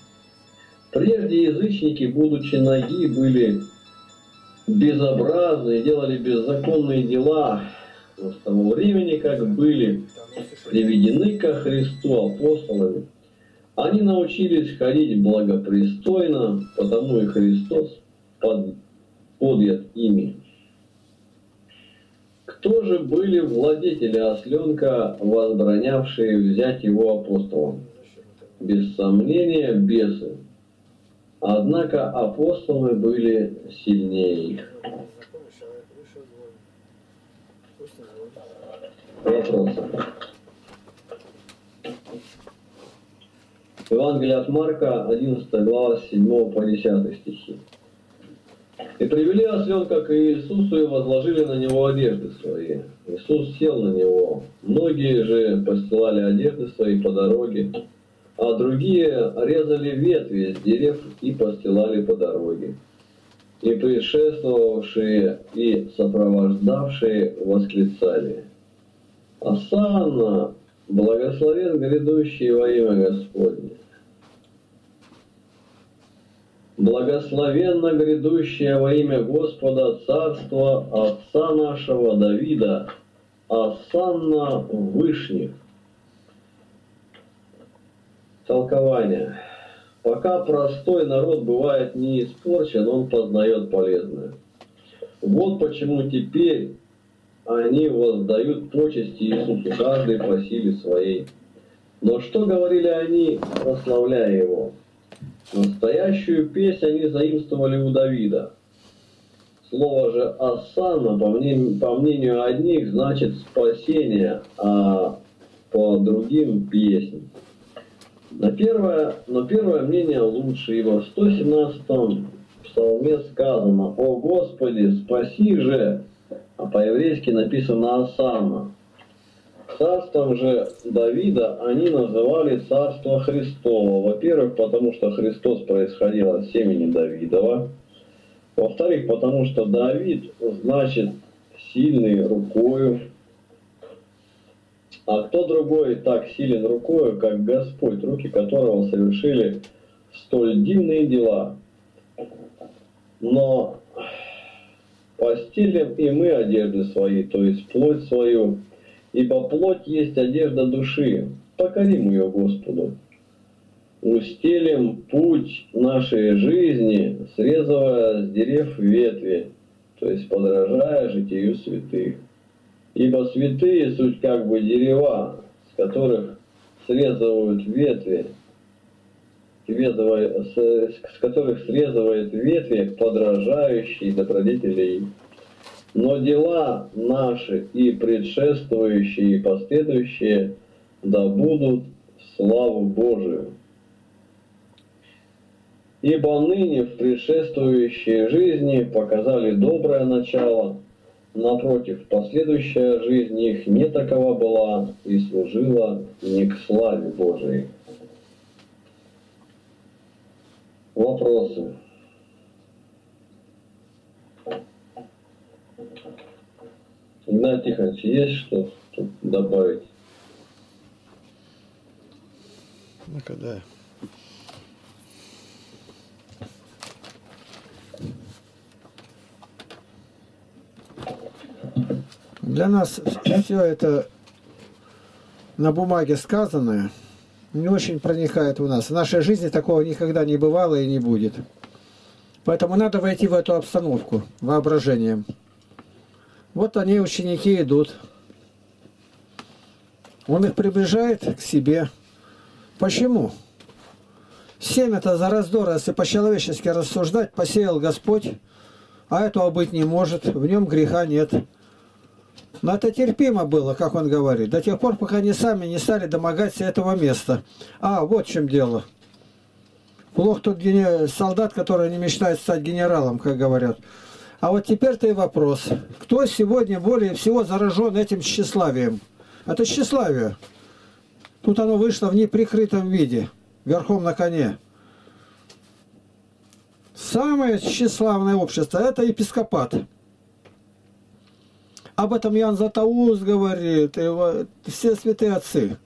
Прежде язычники, будучи ноги, были безобразны и делали беззаконные дела, но с того времени, как были приведены ко Христу апостолами, они научились ходить благопристойно, потому и Христос под, подъят ими. Кто же были владетели осленка, возбранявшие взять его апостолом? Без сомнения, бесы. Однако апостолы были сильнее их. Вопросы. Евангелие от Марка, 11 глава, 7 по 10 стихи. «И привели осленка к Иисусу и возложили на него одежды свои. Иисус сел на него. Многие же постилали одежды свои по дороге, а другие резали ветви с дерев и постилали по дороге. И предшествовавшие и сопровождавшие восклицали. Асанна, благословен грядущий во имя Господне. Благословенно грядущее во имя Господа Царство Отца нашего Давида, Асанна Вышних. Толкование. Пока простой народ бывает не испорчен, он познает полезное. Вот почему теперь они воздают почести Иисусу, каждый по силе своей. Но что говорили они, прославляя Его? Настоящую песнь они заимствовали у Давида. Слово же «асана», по мнению, по мнению одних, значит спасение, а по другим – песнь. На первое, но первое мнение лучше, ибо в 117-м псалме сказано «О Господи, спаси же!» А по-еврейски написано «Асана». Царством же Давида они называли Царство Христово. Во-первых, потому что Христос происходил от семени Давидова. Во-вторых, потому что Давид значит сильный рукою. А кто другой так силен рукою, как Господь, руки которого совершили столь дивные дела. Но постелим и мы одежды свои, то есть плоть свою, ибо плоть есть одежда души. Покорим ее Господу. Устелим путь нашей жизни, срезывая с дерев ветви, то есть подражая житию святых. Ибо святые суть как бы дерева, с которых срезывают ветви, с которых срезывает ветви подражающие добродетелей но дела наши и предшествующие, и последующие да будут славу Божию. Ибо ныне в предшествующей жизни показали доброе начало, напротив, последующая жизнь их не такова была и служила не к славе Божией. Вопросы? Игнат Тихонович, есть что добавить? Ну-ка, да. Для нас все это на бумаге сказанное не очень проникает в нас. В нашей жизни такого никогда не бывало и не будет. Поэтому надо войти в эту обстановку воображением. Вот они, ученики, идут. Он их приближает к себе. Почему? Семя-то за раздор, если по-человечески рассуждать, посеял Господь, а этого быть не может, в нем греха нет. Но это терпимо было, как он говорит, до тех пор, пока они сами не стали домогаться этого места. А, вот в чем дело. Плох тот солдат, который не мечтает стать генералом, как говорят. А вот теперь-то и вопрос. Кто сегодня более всего заражен этим тщеславием? Это тщеславие. Тут оно вышло в неприкрытом виде, верхом на коне. Самое тщеславное общество – это епископат. Об этом Ян Затаус говорит, и все святые отцы.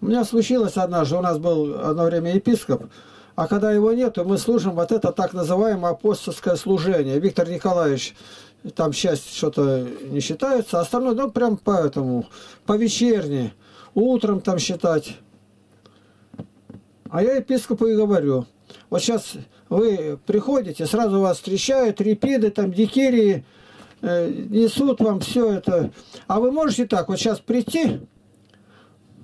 У меня случилось однажды, у нас был одно время епископ, а когда его нет, то мы служим вот это так называемое апостольское служение. Виктор Николаевич, там часть что-то не считается, а остальное, ну, прям поэтому, по вечерне, утром там считать. А я епископу и говорю, вот сейчас вы приходите, сразу вас встречают, репиды, там, дикирии, э, несут вам все это. А вы можете так, вот сейчас прийти,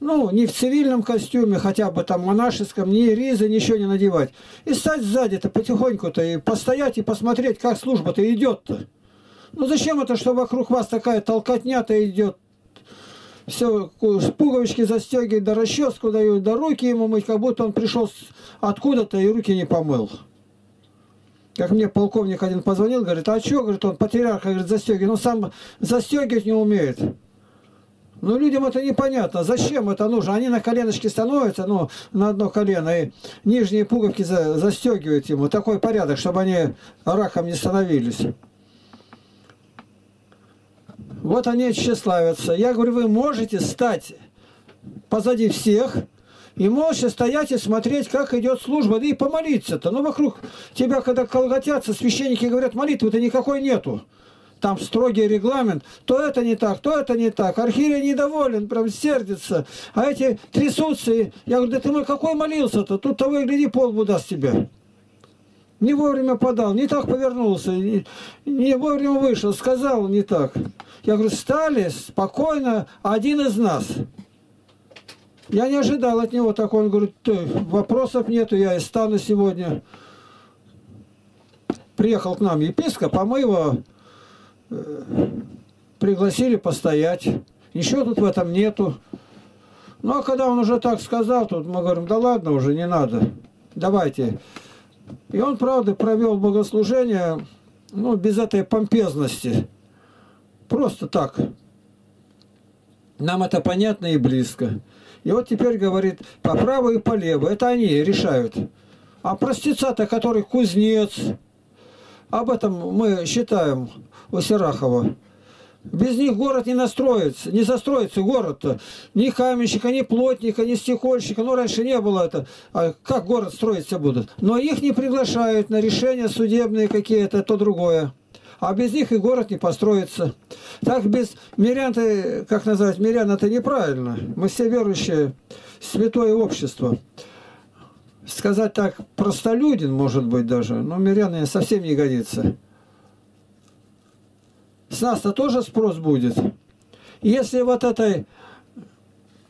ну, не в цивильном костюме, хотя бы там монашеском, ни ризы, ничего не надевать. И стать сзади-то потихоньку-то, и постоять, и посмотреть, как служба-то идет-то. Ну, зачем это, что вокруг вас такая толкотня-то идет? Все, пуговички застегивают, да расческу дают, да руки ему мыть, как будто он пришел откуда-то и руки не помыл. Как мне полковник один позвонил, говорит, а что, говорит, он патриарха, говорит, застегивает, но сам застегивать не умеет. Ну, людям это непонятно. Зачем это нужно? Они на коленочке становятся, ну, на одно колено, и нижние пуговки за, застегивают ему. Такой порядок, чтобы они раком не становились. Вот они тщеславятся. Я говорю, вы можете стать позади всех и молча стоять и смотреть, как идет служба, да и помолиться-то. Ну, вокруг тебя, когда колготятся, священники говорят, молитвы-то никакой нету там строгий регламент, то это не так, то это не так. Архиерей недоволен, прям сердится. А эти трясутся. Я говорю, да ты мой какой молился-то? Тут того и гляди, полбу даст тебе. Не вовремя подал, не так повернулся, не, не вовремя вышел, сказал не так. Я говорю, стали спокойно, один из нас. Я не ожидал от него такого. Он говорит, вопросов нету, я и стану сегодня. Приехал к нам епископ, а мы его э, пригласили постоять. Ничего тут в этом нету. Ну, а когда он уже так сказал, тут мы говорим, да ладно уже, не надо, давайте. И он, правда, провел богослужение, ну, без этой помпезности. Просто так. Нам это понятно и близко. И вот теперь говорит, по праву и по леву. Это они решают. А простеца-то, который кузнец, об этом мы считаем у Серахова. Без них город не настроится, не застроится город-то. Ни каменщика, ни плотника, ни стекольщика. Ну, раньше не было это. А как город строиться будут? Но их не приглашают на решения судебные какие-то, то другое. А без них и город не построится. Так без мирян как назвать, мирян это неправильно. Мы все верующие, святое общество. Сказать так, простолюдин, может быть, даже, но мирян совсем не годится. С нас-то тоже спрос будет. Если вот этой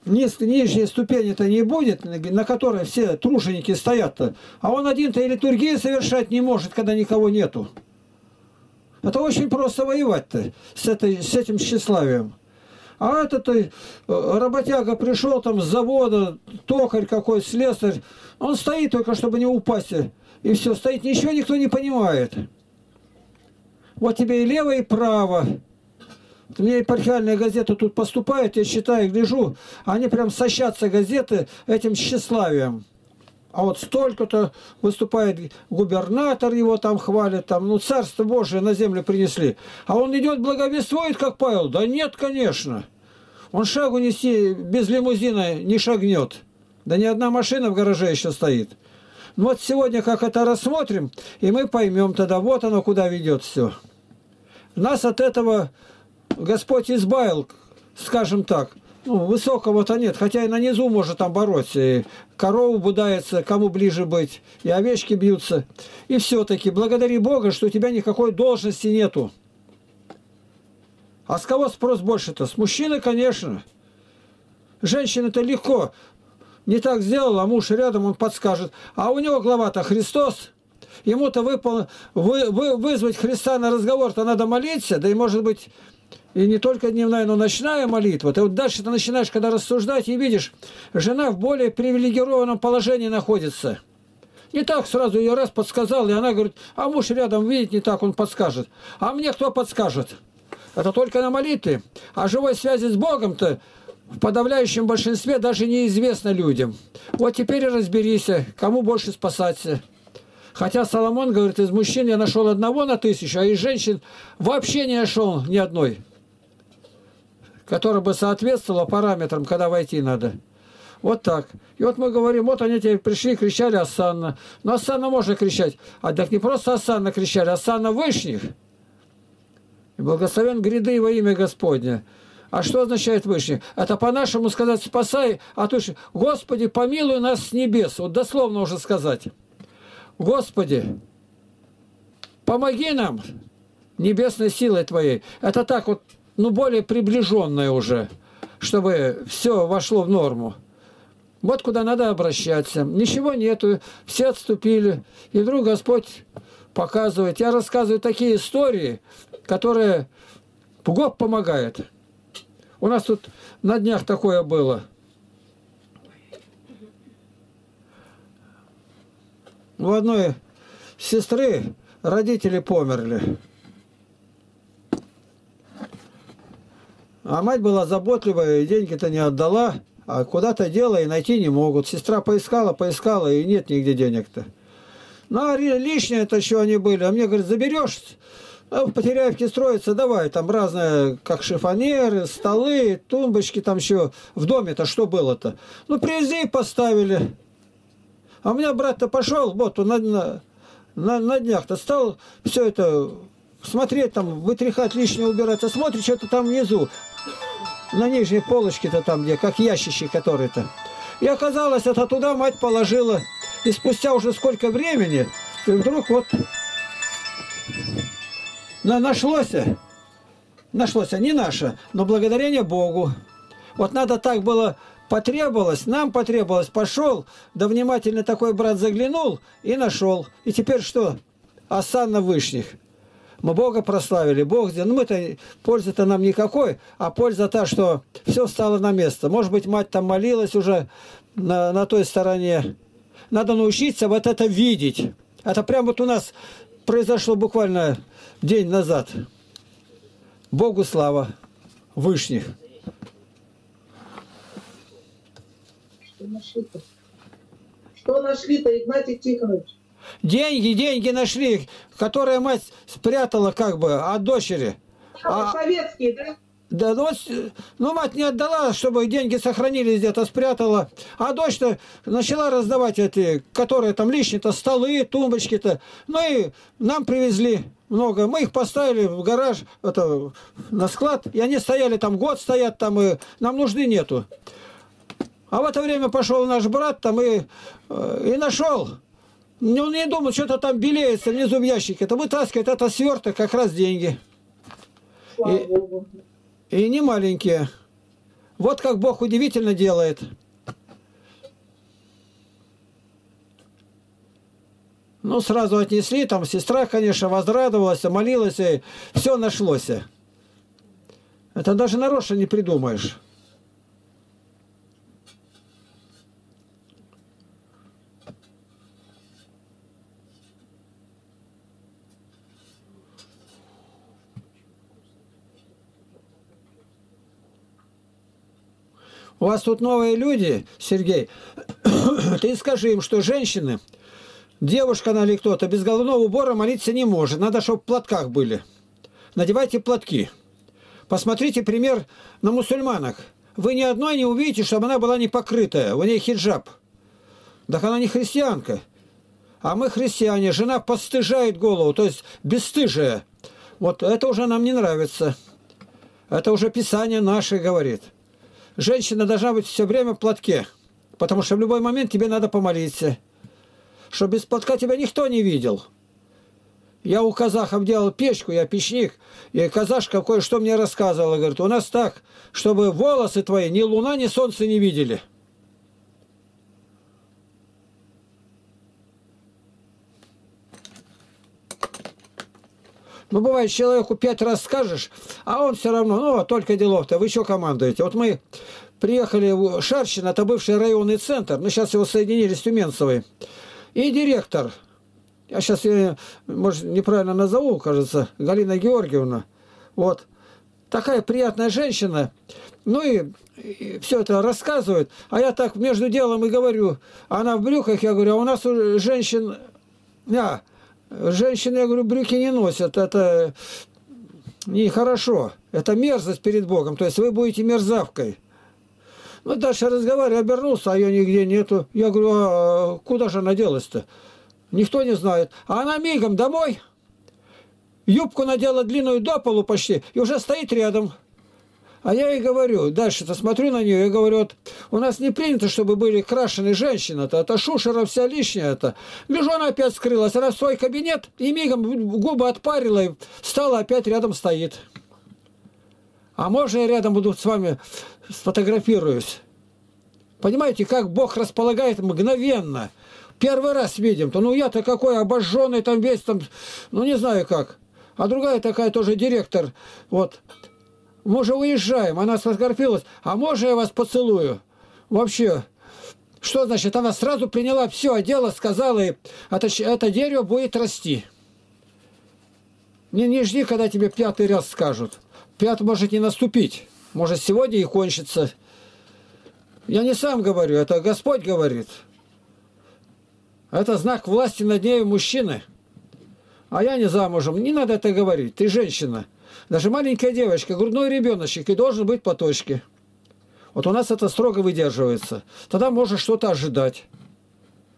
низ, нижней ступени-то не будет, на которой все труженики стоят-то, а он один-то и литургии совершать не может, когда никого нету. Это очень просто воевать-то с, этой, с этим тщеславием. А этот э, работяга пришел там с завода, токарь какой, слесарь, он стоит только, чтобы не упасть. И все, стоит, ничего никто не понимает. Вот тебе и лево, и право. У меня газета тут поступает, я читаю, гляжу, они прям сощатся газеты этим тщеславием. А вот столько-то выступает губернатор, его там хвалит, там, ну, царство Божие на землю принесли. А он идет благовествует, как Павел? Да нет, конечно. Он шагу нести без лимузина не шагнет. Да ни одна машина в гараже еще стоит. Ну вот сегодня как это рассмотрим, и мы поймем тогда, вот оно куда ведет все. Нас от этого Господь избавил, скажем так. Ну, высокого-то нет, хотя и на низу может там бороться. И корову будается, кому ближе быть, и овечки бьются. И все-таки благодари Бога, что у тебя никакой должности нету. А с кого спрос больше-то? С мужчины, конечно. Женщина-то легко не так сделал, а муж рядом, он подскажет. А у него глава-то Христос. Ему-то выпол... вы... Вы... вызвать Христа на разговор-то надо молиться, да и может быть и не только дневная, но ночная молитва. Ты вот дальше ты начинаешь, когда рассуждать, и видишь, жена в более привилегированном положении находится. Не так сразу ее раз подсказал, и она говорит, а муж рядом видит, не так он подскажет. А мне кто подскажет? Это только на молитве. А живой связи с Богом-то в подавляющем большинстве даже неизвестно людям. Вот теперь и разберись, кому больше спасаться. Хотя Соломон говорит, из мужчин я нашел одного на тысячу, а из женщин вообще не нашел ни одной, которая бы соответствовала параметрам, когда войти надо. Вот так. И вот мы говорим, вот они теперь пришли, кричали Асанна. Но Асанна можно кричать. А так не просто Асанна кричали, Асанна Вышних. И благословен гряды во имя Господня. А что означает Вышний? Это по-нашему сказать «спасай», а то «Господи, помилуй нас с небес». Вот дословно уже сказать. «Господи, помоги нам небесной силой Твоей». Это так вот, ну, более приближенное уже, чтобы все вошло в норму. Вот куда надо обращаться. Ничего нету, все отступили. И вдруг Господь показывает. Я рассказываю такие истории, которые Бог помогает. У нас тут на днях такое было. У одной сестры родители померли. А мать была заботливая, и деньги-то не отдала, а куда-то дело и найти не могут. Сестра поискала, поискала, и нет нигде денег-то. Ну, а лишнее-то еще они были. А мне, говорит, заберешь а в Потеряевке строится, давай, там разные, как шифонеры, столы, тумбочки, там еще в доме-то что было-то? Ну, привезли и поставили. А у меня брат-то пошел, вот на, на, на днях-то стал все это смотреть, там, вытряхать лишнее, убирать, а смотрит, что-то там внизу, на нижней полочке-то там, где, как ящички которые-то. И оказалось, это туда мать положила. И спустя уже сколько времени, вдруг вот но нашлось, нашлось, не наше, но благодарение Богу. Вот надо так было потребовалось, нам потребовалось, пошел, да внимательно такой брат заглянул и нашел. И теперь что? Осанна Вышних. Мы Бога прославили, Бог сделал. Ну, мы-то, пользы-то нам никакой, а польза та, что все стало на место. Может быть, мать там молилась уже на, на той стороне. Надо научиться вот это видеть. Это прямо вот у нас произошло буквально день назад. Богу слава Вышних. Что нашли-то, Игнатий Тихонович? Деньги, деньги нашли, которые мать спрятала как бы от дочери. А, А- советские, да? Да, ну, вот, ну, мать не отдала, чтобы деньги сохранились где-то, спрятала. А дочь-то начала раздавать эти, которые там лишние-то, столы, тумбочки-то. Ну и нам привезли много. Мы их поставили в гараж, это, на склад, и они стояли там, год стоят там, и нам нужды нету. А в это время пошел наш брат там и, э, и нашел. Ну, Он не думал, что-то там белеется внизу в ящике. Это вытаскивает, это сверток, как раз деньги. Слава И- Богу. И не маленькие. Вот как Бог удивительно делает. Ну, сразу отнесли, там сестра, конечно, возрадовалась, молилась, и все нашлось. Это даже нарочно не придумаешь. У вас тут новые люди, Сергей. [coughs] Ты скажи им, что женщины, девушка она или кто-то, без головного убора молиться не может. Надо, чтобы в платках были. Надевайте платки. Посмотрите пример на мусульманах. Вы ни одной не увидите, чтобы она была не покрытая. У нее хиджаб. Так она не христианка. А мы христиане. Жена подстыжает голову, то есть бесстыжая. Вот это уже нам не нравится. Это уже Писание наше говорит. Женщина должна быть все время в платке, потому что в любой момент тебе надо помолиться. Что без платка тебя никто не видел. Я у казахов делал печку, я печник, и казашка кое-что мне рассказывала. Говорит, у нас так, чтобы волосы твои ни луна, ни солнце не видели. Ну, бывает, человеку пять раз скажешь, а он все равно, ну, а только делов-то, вы что командуете? Вот мы приехали в Шарщин, это бывший районный центр, ну, сейчас его соединили с Тюменцевой, и директор, я сейчас, я, может, неправильно назову, кажется, Галина Георгиевна, вот, такая приятная женщина, ну и, все это рассказывает, а я так между делом и говорю, она в брюках, я говорю, а у нас у женщин, а, женщины, я говорю, брюки не носят, это нехорошо, это мерзость перед Богом, то есть вы будете мерзавкой. Ну, дальше разговариваю, обернулся, а ее нигде нету. Я говорю, а куда же она делась-то? Никто не знает. А она мигом домой, юбку надела длинную до полу почти, и уже стоит рядом. А я ей говорю, дальше-то смотрю на нее, и говорю, вот, у нас не принято, чтобы были крашеные женщины-то, это шушера вся лишняя это. Гляжу, она опять скрылась, она в свой кабинет, и мигом губы отпарила, и стала опять рядом стоит. А можно я рядом буду с вами сфотографируюсь? Понимаете, как Бог располагает мгновенно. Первый раз видим, то ну я-то какой обожженный там весь там, ну не знаю как. А другая такая тоже директор, вот, мы уже уезжаем, она сфотографировалась, а можно я вас поцелую? Вообще, что значит? Она сразу приняла все, одела, сказала, и это, это дерево будет расти. Не, не жди, когда тебе пятый раз скажут. Пятый может не наступить. Может, сегодня и кончится. Я не сам говорю, это Господь говорит. Это знак власти над нею мужчины. А я не замужем. Не надо это говорить. Ты женщина. Даже маленькая девочка, грудной ребеночек, и должен быть по точке. Вот у нас это строго выдерживается. Тогда можно что-то ожидать.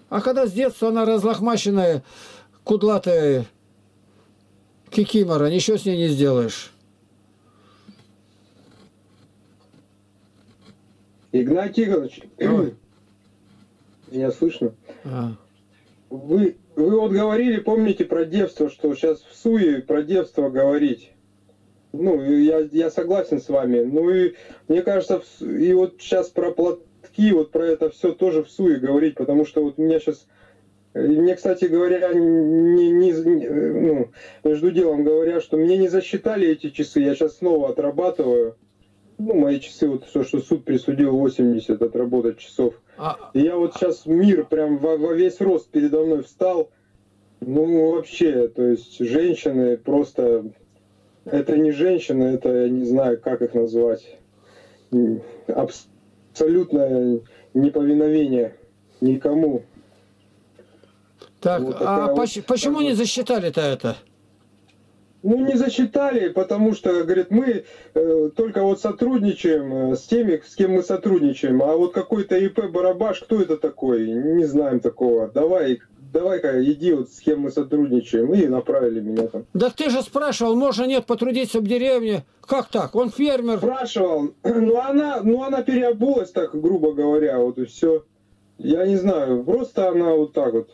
А когда с детства она разлохмаченная, кудлатая кикимора, ничего с ней не сделаешь. Игнатий Игоревич, Ой. меня слышно? А. Вы, вы вот говорили, помните, про девство, что сейчас в суе про девство говорить. Ну, я, я согласен с вами. Ну и мне кажется, и вот сейчас про плат- братки, вот про это все тоже в суе говорить, потому что вот меня сейчас мне, кстати говоря, не, не, ну, между делом говоря, что мне не засчитали эти часы, я сейчас снова отрабатываю. Ну, мои часы, вот то, что суд присудил 80 отработать часов. А... И я вот сейчас мир прям во, во весь рост передо мной встал. Ну, вообще, то есть женщины просто... Это не женщины, это, я не знаю, как их назвать. Абсолютное неповиновение никому. Так, вот а вот, почему не засчитали-то это? Ну, не засчитали, потому что, говорит, мы э, только вот сотрудничаем э, с теми, с кем мы сотрудничаем. А вот какой-то ИП Барабаш, кто это такой? Не знаем такого. Давай, давай-ка иди вот с кем мы сотрудничаем. И направили меня там. Да ты же спрашивал, можно нет потрудиться в деревне. Как так? Он фермер. Спрашивал. [clears throat] Ну она, ну она переобулась так, грубо говоря, вот и все. Я не знаю, просто она вот так вот.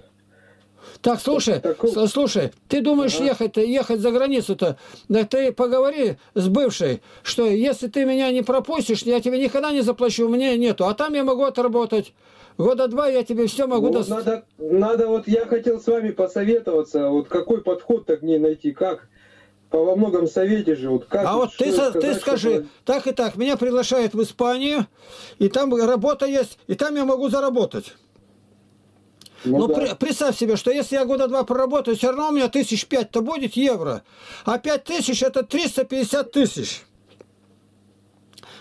Так, слушай, Такой... слушай, ты думаешь ага. ехать, ехать за границу-то, да ты поговори с бывшей, что если ты меня не пропустишь, я тебе никогда не заплачу, у меня нету, а там я могу отработать. Года два я тебе все могу ну, достать. Надо, надо, вот я хотел с вами посоветоваться, вот какой подход так не найти, как? По во многом совете же, вот как. А вот ты, сказать, ты скажи, чтобы... так и так, меня приглашают в Испанию, и там работа есть, и там я могу заработать. Ну, Но да. при, представь себе, что если я года два проработаю, все равно у меня тысяч пять-то будет евро. А пять тысяч это 350 тысяч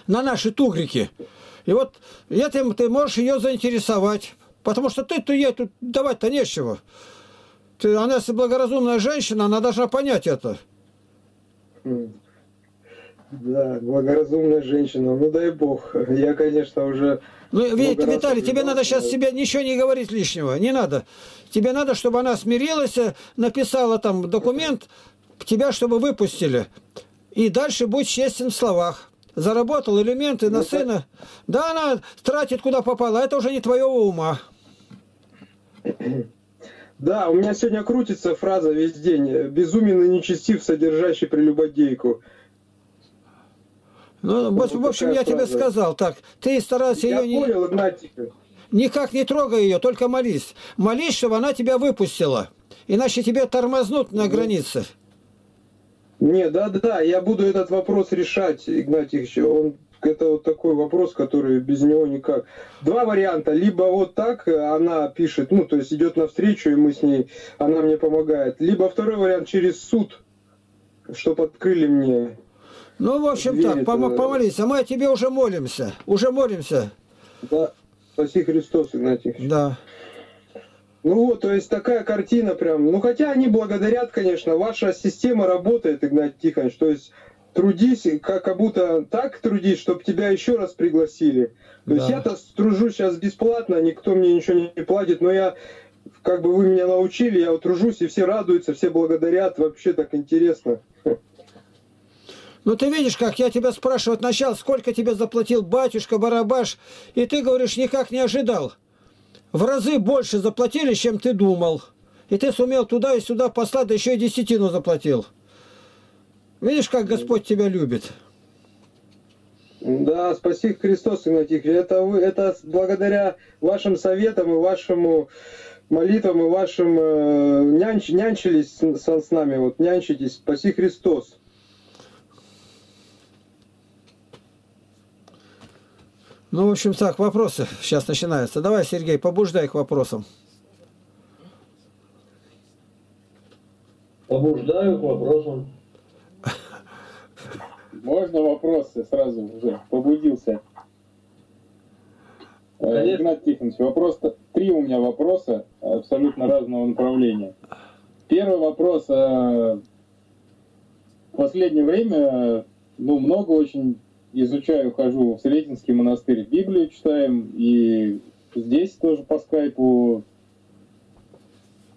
на наши тугрики. И вот этим ты можешь ее заинтересовать. Потому что ты-то ей тут давать-то нечего. Ты, она, если благоразумная женщина, она должна понять это. Да, благоразумная женщина. Ну дай бог. Я, конечно, уже ну, ведь, Виталий, тебе надо сейчас себе ничего не говорить лишнего, не надо. Тебе надо, чтобы она смирилась, написала там документ, тебя чтобы выпустили. И дальше будь честен в словах. Заработал элементы на ну, сына. Да, она тратит куда попало, это уже не твоего ума. [clears throat] Да, у меня сегодня крутится фраза весь день. Безумен и нечестив, содержащий прелюбодейку. Ну, вот, в общем, я тебе сказал, так, ты старайся я ее понял, не... Игнатий. Никак не трогай ее, только молись. Молись, чтобы она тебя выпустила. Иначе тебе тормознут на границе. Не, да, да, я буду этот вопрос решать, Игнатьевич. Он это вот такой вопрос, который без него никак. Два варианта. Либо вот так она пишет, ну, то есть идет навстречу, и мы с ней, она мне помогает. Либо второй вариант через суд, чтобы открыли мне ну, в общем Верит, так, пом помолись. А мы о тебе уже молимся. Уже молимся. Да, спаси Христос, Игнатьевич. Да. Ну вот, то есть такая картина прям. Ну хотя они благодарят, конечно, ваша система работает, Игнатий Тихонович. То есть трудись, как, как будто так трудись, чтобы тебя еще раз пригласили. То да. есть я-то тружусь сейчас бесплатно, никто мне ничего не платит, но я как бы вы меня научили, я вот тружусь, и все радуются, все благодарят, вообще так интересно. Ну ты видишь, как я тебя спрашиваю сначала, сколько тебе заплатил батюшка Барабаш, и ты говоришь, никак не ожидал. В разы больше заплатили, чем ты думал. И ты сумел туда и сюда послать, да еще и десятину заплатил. Видишь, как Господь тебя любит. Да, спаси Христос, Игнатий. Это, это благодаря вашим советам и вашему молитвам и вашим э, нянч, нянчились с, с нами, вот нянчитесь. Спаси Христос. Ну, в общем, так, вопросы сейчас начинаются. Давай, Сергей, побуждай к вопросам. Побуждаю к вопросам. [laughs] Можно вопросы сразу уже? Побудился. Э, Конечно. Игнат Тихонович, вопрос, три у меня вопроса абсолютно разного направления. Первый вопрос. Э, в последнее время ну, много очень изучаю, хожу в Сретенский монастырь, Библию читаем, и здесь тоже по скайпу,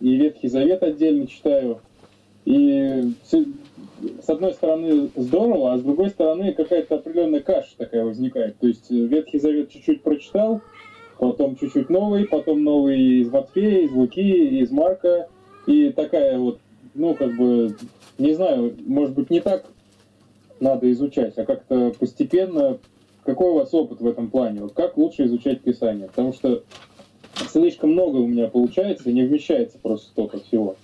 и Ветхий Завет отдельно читаю. И с одной стороны здорово, а с другой стороны какая-то определенная каша такая возникает. То есть Ветхий Завет чуть-чуть прочитал, потом чуть-чуть новый, потом новый из Матфея, из Луки, из Марка. И такая вот, ну, как бы, не знаю, может быть, не так надо изучать, а как-то постепенно какой у вас опыт в этом плане? Вот как лучше изучать Писание? Потому что слишком много у меня получается, и не вмещается просто столько всего.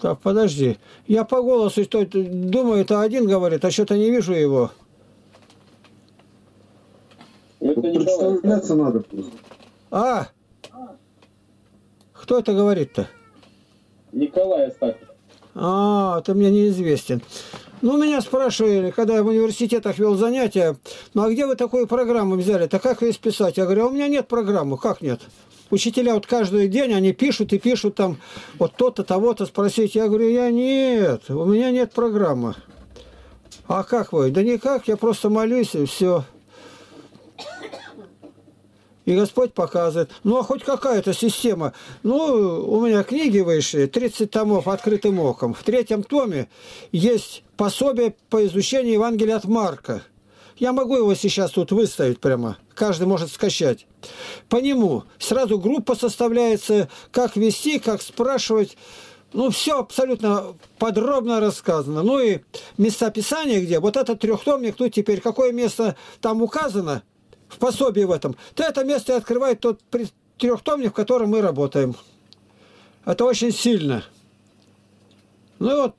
Так, подожди. Я по голосу что думаю, это один говорит, а что-то не вижу его. Это Вот представляться надо просто. А! Кто это говорит-то? Николай Астахов. А, ты мне неизвестен. Ну, меня спрашивали, когда я в университетах вел занятия, ну, а где вы такую программу взяли? Так как ее списать? Я говорю, а у меня нет программы. Как нет? Учителя вот каждый день, они пишут и пишут там, вот то-то, того-то спросить. Я говорю, я нет, у меня нет программы. А как вы? Да никак, я просто молюсь и все. И Господь показывает. Ну, а хоть какая-то система. Ну, у меня книги вышли, 30 томов открытым оком. В третьем томе есть пособие по изучению Евангелия от Марка. Я могу его сейчас тут выставить прямо. Каждый может скачать. По нему сразу группа составляется, как вести, как спрашивать. Ну, все абсолютно подробно рассказано. Ну и места писания, где вот этот трехтомник, ну теперь какое место там указано, в пособии в этом, то это место и открывает тот трехтомник, в котором мы работаем. Это очень сильно. Ну и вот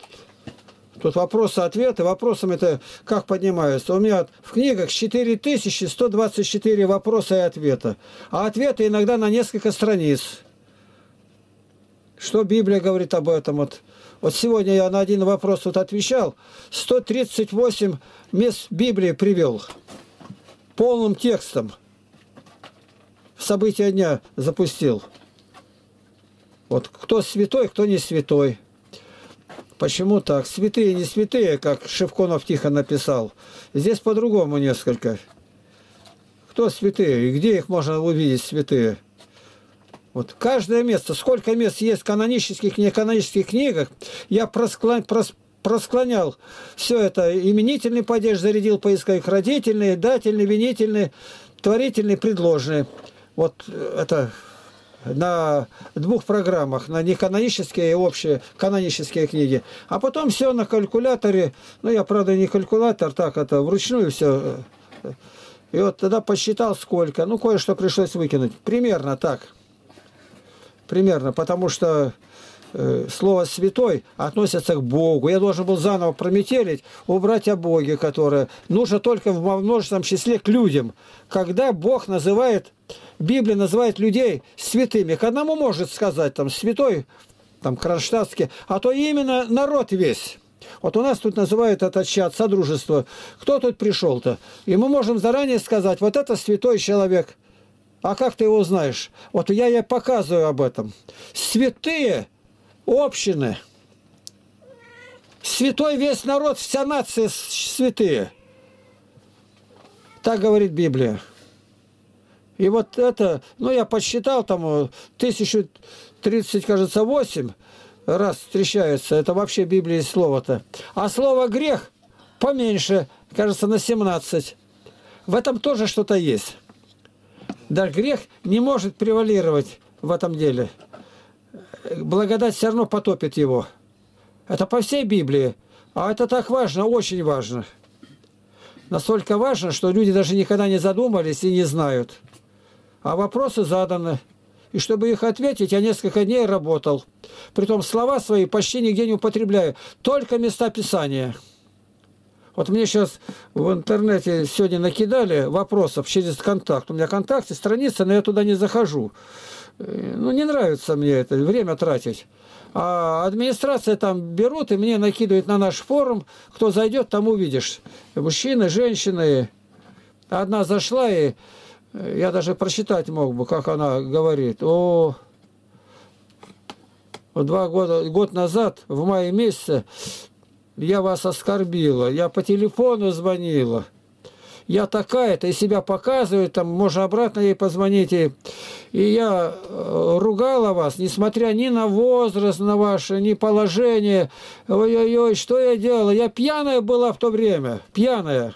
тут вопросы-ответы. Вопросом это как поднимаются. У меня в книгах 4124 вопроса и ответа. А ответы иногда на несколько страниц. Что Библия говорит об этом? Вот, вот сегодня я на один вопрос вот отвечал. 138 мест Библии привел полным текстом события дня запустил. Вот кто святой, кто не святой. Почему так? Святые, не святые, как Шевконов тихо написал. Здесь по-другому несколько. Кто святые и где их можно увидеть, святые? Вот каждое место, сколько мест есть в канонических неканонических книгах, я просклон, прос- просклонял все это. Именительный падеж зарядил поисковик, родительный, дательный, винительный, творительный, предложный. Вот э, это на двух программах, на неканонические и общие канонические книги. А потом все на калькуляторе. Ну, я, правда, не калькулятор, так это вручную все. И вот тогда посчитал сколько. Ну, кое-что пришлось выкинуть. Примерно так. Примерно, потому что э, слово «святой» относится к Богу. Я должен был заново прометелить, убрать о Боге, которое нужно только в множественном числе к людям. Когда Бог называет, Библия называет людей святыми, к одному может сказать, там, святой, там, кронштадтский, а то именно народ весь. Вот у нас тут называют это чат, содружество. Кто тут пришел-то? И мы можем заранее сказать, вот это святой человек. А как ты его знаешь? Вот я ей показываю об этом. Святые общины. Святой весь народ, вся нация святые. Так говорит Библия. И вот это, ну я подсчитал, там э, 1030, кажется, 8 раз встречается. Это вообще в Библии слово-то. А слово грех поменьше, кажется, на 17. В этом тоже что-то есть. Да, грех не может превалировать в этом деле. Благодать все равно потопит его. Это по всей Библии. А это так важно, очень важно. Настолько важно, что люди даже никогда не задумались и не знают. А вопросы заданы. И чтобы их ответить, я несколько дней работал. Притом слова свои почти нигде не употребляю. Только места Писания. Вот мне сейчас в интернете сегодня накидали вопросов через контакт. У меня контакты, страница, но я туда не захожу. Э, Ну, не нравится мне это, время тратить. А администрация там берут и мне накидывают на наш форум. Кто зайдет, там увидишь. Мужчины, женщины. Одна зашла, и э, я даже прочитать мог бы, как она говорит. О, два года, год назад, в мае месяце, я вас оскорбила, я по телефону звонила, я такая-то, и себя показывает, там можно обратно ей позвонить, и, и я э, ругала вас, несмотря ни на возраст на ваше, ни положение, ой-ой-ой, что я делала, я пьяная была в то время, пьяная,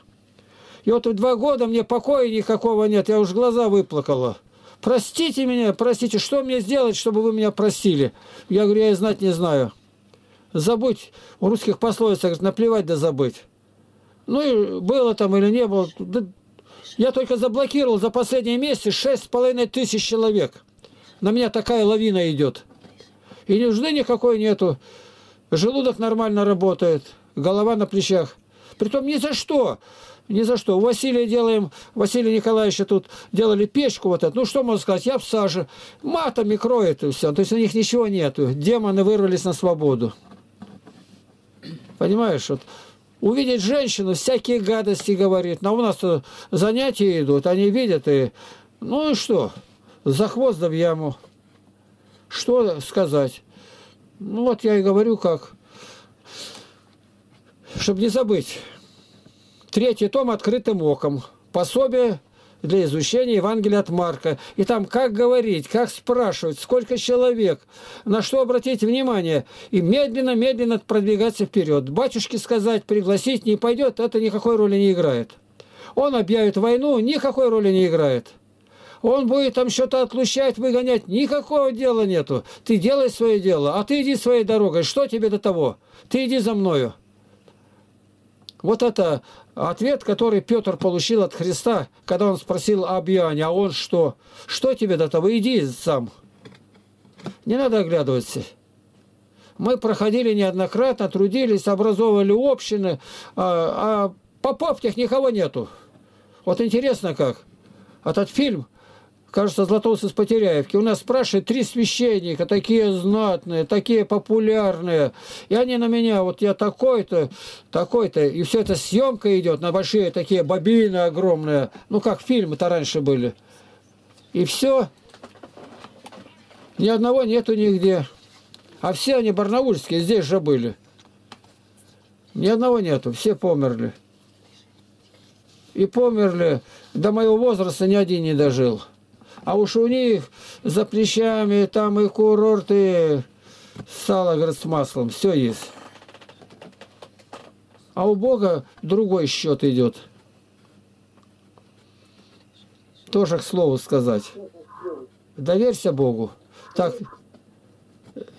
и вот два года мне покоя никакого нет, я уж глаза выплакала. Простите меня, простите, что мне сделать, чтобы вы меня простили? Я говорю, я и знать не знаю. Забудь, у русских пословиц, наплевать да забыть. Ну и было там или не было. Да Я только заблокировал за последние месяцы шесть с половиной тысяч человек. На меня такая лавина идет. И нужды никакой нету. Желудок нормально работает, голова на плечах. Притом ни за что. Ни за что. У Василия делаем, Василия Николаевича тут делали печку вот эту. Ну, что можно сказать? Я в саже. Матами кроет и все. То есть у них ничего нету. Демоны вырвались на свободу. Понимаешь? Вот увидеть женщину, всякие гадости говорит. Но у нас занятия идут, они видят и... Ну и что? За хвост да в яму. Что сказать? Ну вот я и говорю как. Чтобы не забыть. Третий том «Открытым оком». Пособие для изучения Евангелия от Марка. И там как говорить, как спрашивать, сколько человек, на что обратить внимание. И медленно-медленно продвигаться вперед. Батюшке сказать, пригласить не пойдет, это никакой роли не играет. Он объявит войну, никакой роли не играет. Он будет там что-то отлучать, выгонять. Никакого дела нету. Ты делай свое дело, а ты иди своей дорогой. Что тебе до того? Ты иди за мною. Вот это ответ, который Петр получил от Христа, когда он спросил об Иоанне, а он что? Что тебе до того? Иди сам. Не надо оглядываться. Мы проходили неоднократно, трудились, образовывали общины, а, а попов тех никого нету. Вот интересно как. Этот фильм кажется, Златоуст из Потеряевки. У нас спрашивают три священника, такие знатные, такие популярные. И они на меня, вот я такой-то, такой-то. И все это съемка идет на большие такие бобины огромные. Ну, как фильмы-то раньше были. И все. Ни одного нету нигде. А все они барнаульские, здесь же были. Ни одного нету, все померли. И померли, до моего возраста ни один не дожил. А уж у них за плечами там и курорты, сало, говорит, с маслом, все есть. А у Бога другой счет идет. Тоже к слову сказать. Доверься Богу. Так,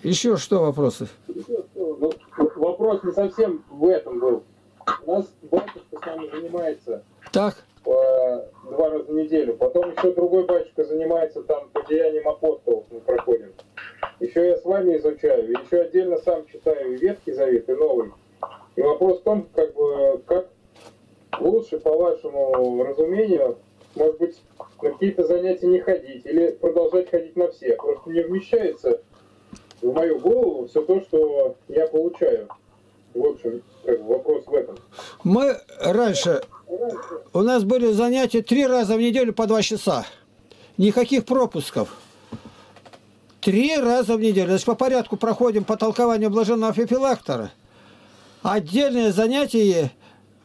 еще что вопросы? Ну, вопрос не совсем в этом был. У нас батюшка с нами занимается Так, по два раза в неделю. Потом еще другой батюшка занимается там по деяниям апостолов мы проходим. Еще я с вами изучаю, еще отдельно сам читаю и Ветхий Завет, и Новый. И вопрос в том, как бы, как лучше, по вашему разумению, может быть, на какие-то занятия не ходить или продолжать ходить на все. Просто не вмещается в мою голову все то, что я получаю. В общем, как бы вопрос в этом. мы раньше, у нас были занятия три раза в неделю по два часа. Никаких пропусков. Три раза в неделю. Значит, по порядку проходим по толкованию блаженного Феофилактора. Отдельное занятие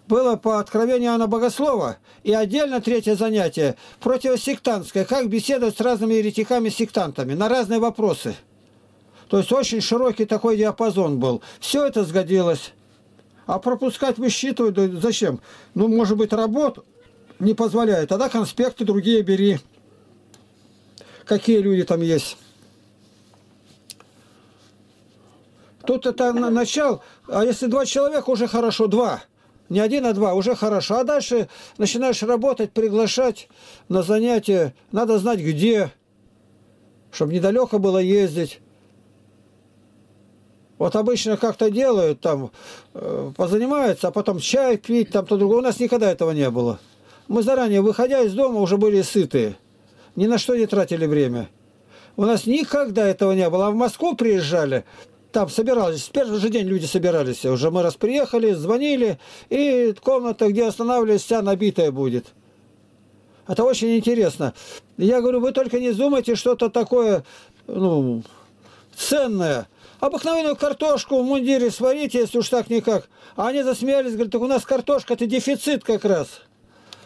было по откровению Иоанна Богослова. И отдельно третье занятие противосектантское. Как беседовать с разными еретиками-сектантами на разные вопросы. То есть очень широкий такой диапазон был. Все это сгодилось. А пропускать, высчитывать, да зачем? Ну, может быть, работу не позволяет. Тогда конспекты другие бери. Какие люди там есть. Тут это на- начал, а если два человека, уже хорошо, два. Не один, а два, уже хорошо. А дальше начинаешь работать, приглашать на занятия. Надо знать, где, чтобы недалеко было ездить. Вот обычно как-то делают, там, э, позанимаются, а потом чай пить, там, то другое. У нас никогда этого не было. Мы заранее, выходя из дома, уже были сытые. Ни на что не тратили время. У нас никогда этого не было. А в Москву приезжали, там собирались, в первый же день люди собирались. Уже мы раз приехали, звонили, и комната, где останавливались, вся набитая будет. Это очень интересно. Я говорю, вы только не думайте что-то такое, ну, ценное. Обыкновенную картошку в мундире сварите, если уж так никак. А они засмеялись, говорят, так у нас картошка, это дефицит как раз.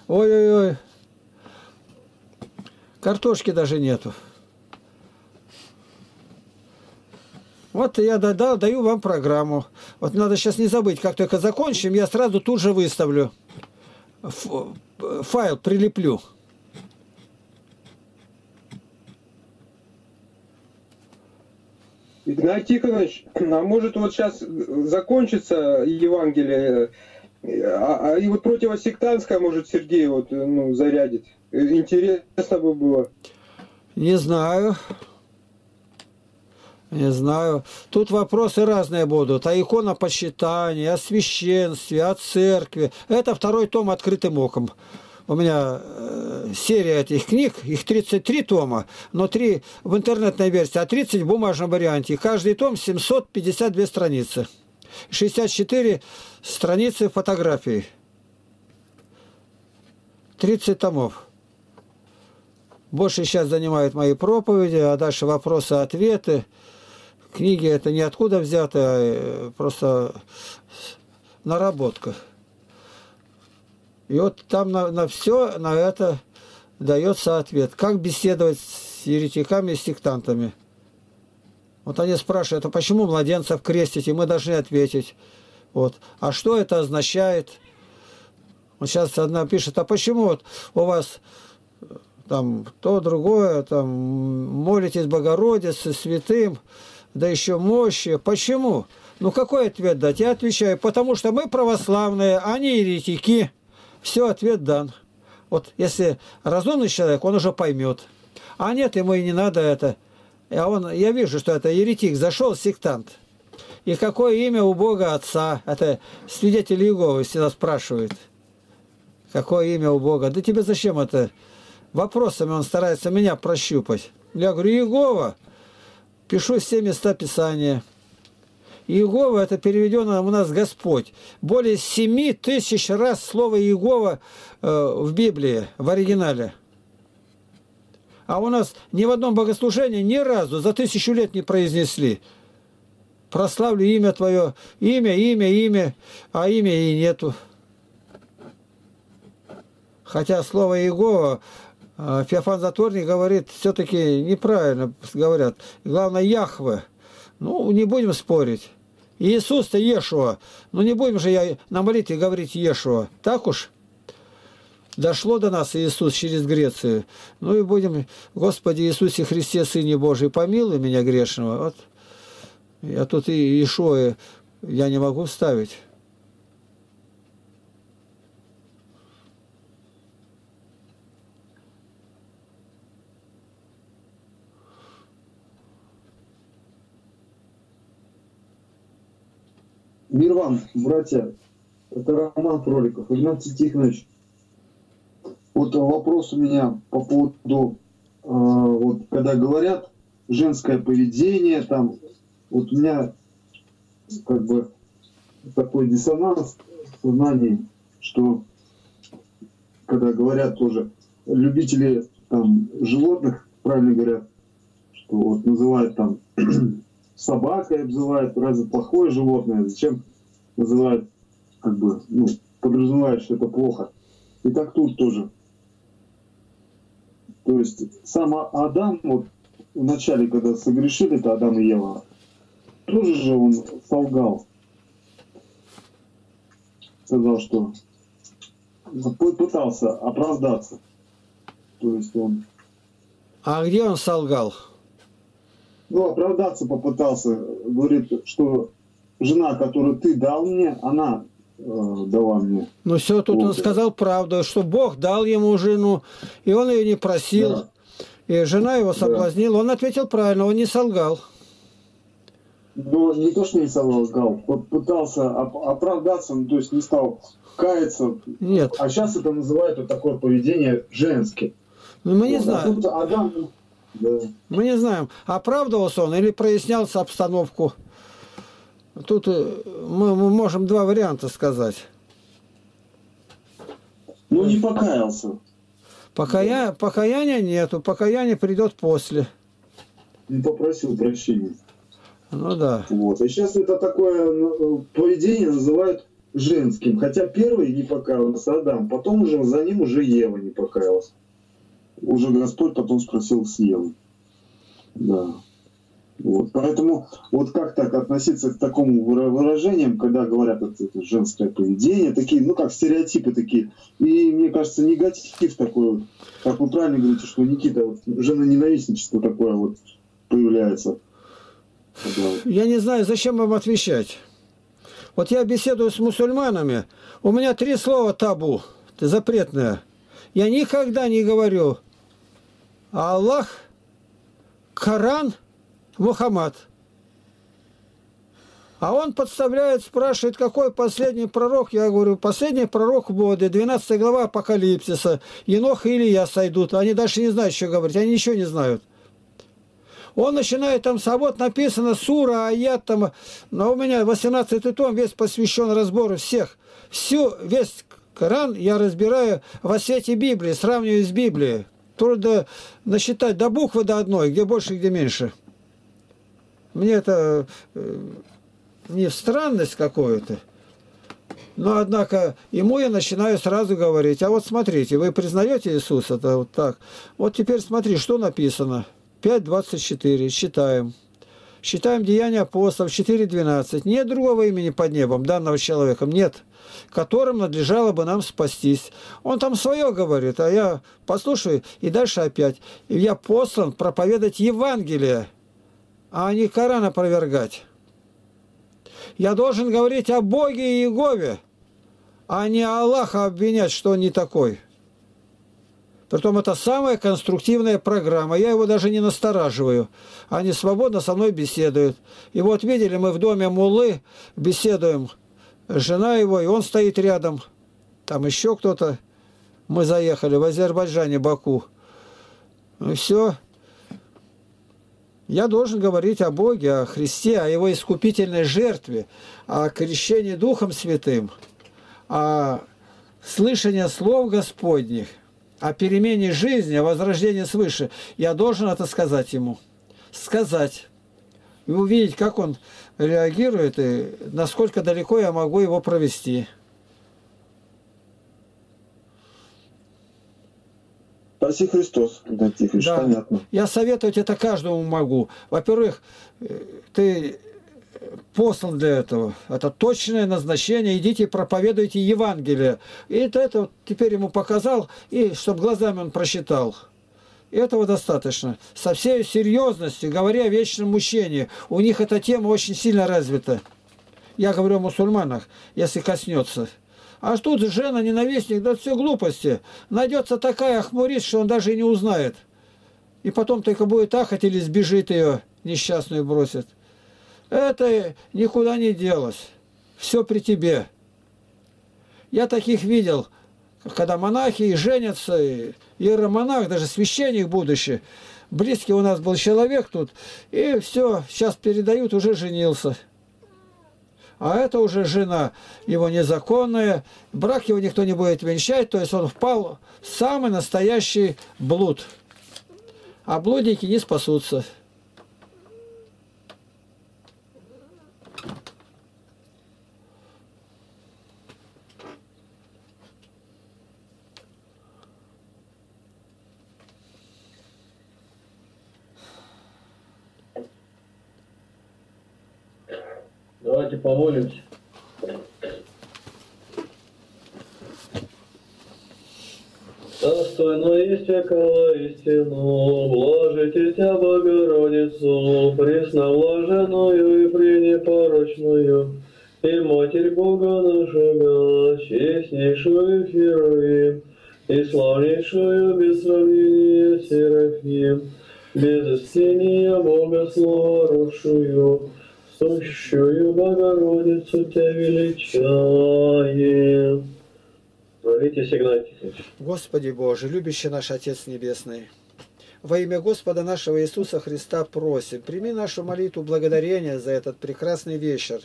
Ой-ой-ой. Картошки даже нету. Вот я додал, даю вам программу. Вот надо сейчас не забыть, как только закончим, я сразу тут же выставлю. Файл прилеплю. Игнатий Тихонович, [clears throat] а может вот сейчас закончится Евангелие А, а и вот противосектантское, может, Сергей вот, ну, зарядит. Интересно бы было. Не знаю. Не знаю. Тут вопросы разные будут. О иконопочитании, о священстве, о церкви. Это второй том открытым оком. У меня э, серия этих книг, их 33 тома, но 3 в интернетной версии, а 30 в бумажном варианте. И каждый том 752 страницы. 64 страницы фотографий. 30 томов. Больше сейчас занимают мои проповеди, а дальше вопросы-ответы. Книги это не откуда взято, а э, просто наработка. И вот там на, на все, на это дается ответ. Как беседовать с еретиками и сектантами? Вот они спрашивают, а почему младенцев крестите? Мы должны ответить. Вот. А что это означает? Вот сейчас одна пишет, а почему вот у вас там то, другое, там молитесь Богородице, святым, да еще мощи. Почему? Ну какой ответ дать? Я отвечаю, потому что мы православные, они еретики. Все, ответ дан. Вот если разумный человек, он уже поймет. А нет, ему и не надо это. А он, я вижу, что это еретик, зашел сектант. И какое имя у Бога Отца? Это свидетели Иеговы всегда спрашивают. Какое имя у Бога? Да тебе зачем это? Вопросами он старается меня прощупать. Я говорю, Иегова. Пишу все места Писания. Иегова это переведено у нас Господь. Более семи тысяч раз слово Иегова э, в Библии, в оригинале. А у нас ни в одном богослужении ни разу за тысячу лет не произнесли. Прославлю имя Твое. Имя, имя, имя, а имя и нету. Хотя слово Иегова э, Феофан Затворник говорит, все-таки неправильно говорят. Главное, Яхве. Ну, не будем спорить. Иисус-то Ешуа. Ну не будем же я на молитве говорить Ешуа. Так уж? Дошло до нас Иисус через Грецию. Ну и будем, Господи Иисусе Христе, Сыне Божий, помилуй меня грешного. Вот. Я тут и Ишуа я не могу вставить. Мир братья. Это Роман Фроликов. Игнатий Тихонович. Вот вопрос у меня по поводу, э, вот когда говорят женское поведение, там, вот у меня как бы такой диссонанс в сознании, что когда говорят тоже любители там животных, правильно говорят, что вот называют там собакой обзывают, разве плохое животное, зачем называют, как бы, ну, подразумевают, что это плохо. И так тут тоже. То есть сам Адам, вот в начале, когда согрешили, это Адам и Ева, тоже же он солгал. Сказал, что пытался оправдаться. То есть он... А где он солгал? Ну, оправдаться попытался, говорит, что жена, которую ты дал мне, она э, дала мне. Ну все, тут вот. он сказал правду, что Бог дал ему жену, и он ее не просил. Да. И жена его соблазнила. Да. Он ответил правильно, он не солгал. Ну, не то, что не солгал, пытался оправдаться, ну, то есть не стал каяться. Нет. А сейчас это называют вот такое поведение женским. Ну, мы не вот. знаем. А тут Адам да. Мы не знаем, оправдывался он или прояснялся обстановку. Тут э, мы, мы можем два варианта сказать. Ну, не покаялся. Покая... Покаяния нету, покаяние придет после. Не попросил прощения. Ну да. Вот. И сейчас это такое ну, поведение называют женским. Хотя первый не покаялся Адам, потом уже за ним уже Ева не покаялась уже Господь потом спросил с Евы. Да. Вот. Поэтому вот как так относиться к такому выражениям, когда говорят это, это женское поведение, такие, ну как стереотипы такие. И мне кажется, негатив такой вот, как вы правильно говорите, что Никита, вот ненавистничество такое вот появляется. Я не знаю, зачем вам отвечать. Вот я беседую с мусульманами, у меня три слова табу, запретное. Я никогда не говорю Аллах, Коран, Мухаммад. А он подставляет, спрашивает, какой последний пророк. Я говорю, последний пророк Боды, 12 глава Апокалипсиса. Енох и Илья сойдут. Они даже не знают, что говорить. Они ничего не знают. Он начинает там, а вот написано сура, аят там, но у меня 18 том весь посвящен разбору всех. Всю, весь Коран я разбираю во свете Библии, сравниваю с Библией. Трудно насчитать до буквы до одной, где больше, где меньше. Мне это э, не странность какую-то. Но, однако, ему я начинаю сразу говорить, а вот смотрите, вы признаете Иисуса, это вот так. Вот теперь смотри, что написано. 5.24. Считаем. Считаем Деяния апостолов 4.12. Нет другого имени под небом, данного человеком. Нет. Которым надлежало бы нам спастись. Он там свое говорит, а я послушаю и дальше опять. И я послан проповедать Евангелие, а не Коран опровергать. Я должен говорить о Боге и Иегове, а не Аллаха обвинять, что он не такой. Притом это самая конструктивная программа. Я его даже не настораживаю. Они свободно со мной беседуют. И вот видели, мы в доме Муллы беседуем. Жена его, и он стоит рядом. Там еще кто-то. Мы заехали в Азербайджане, Баку. Ну все. Я должен говорить о Боге, о Христе, о Его искупительной жертве, о крещении Духом Святым, о слышании слов Господних – о перемене жизни, о возрождении свыше, я должен это сказать ему. Сказать. И увидеть, как он реагирует и насколько далеко я могу его провести. Спаси Христос, Тихонович, да. понятно. Я советовать это каждому могу. Во-первых, э, ты послан для этого. Это точное назначение. Идите проповедуйте Евангелие. И это, это вот теперь ему показал, и чтобы глазами он просчитал. Этого достаточно. Со всей серьезностью, говоря о вечном мучении, у них эта тема очень сильно развита. Я говорю о мусульманах, если коснется. А тут жена, ненавистник, да все глупости. Найдется такая охмурит, что он даже и не узнает. И потом только будет ахать или сбежит ее, несчастную бросит. Это никуда не делось. Все при тебе. Я таких видел, когда монахи женятся, и иеромонах, даже священник будущий, близкий у нас был человек тут, и все, сейчас передают, уже женился. А это уже жена его незаконная, брак его никто не будет венчать, то есть он впал в самый настоящий блуд. А блудники не спасутся. Помолимся. Достойно есть векова истину, блажите Тя, Богородицу, пресноблаженную и пренепорочную, и Матерь Бога нашего, честнейшую Феровим, и славнейшую без сравнения Серафим, без истиния Бога славшую, сущую Богородицу Тебя величаем. Молитесь, Игнатий. Господи Боже, любящий наш Отец Небесный, во имя Господа нашего Иисуса Христа просим, прими нашу молитву благодарения за этот прекрасный вечер,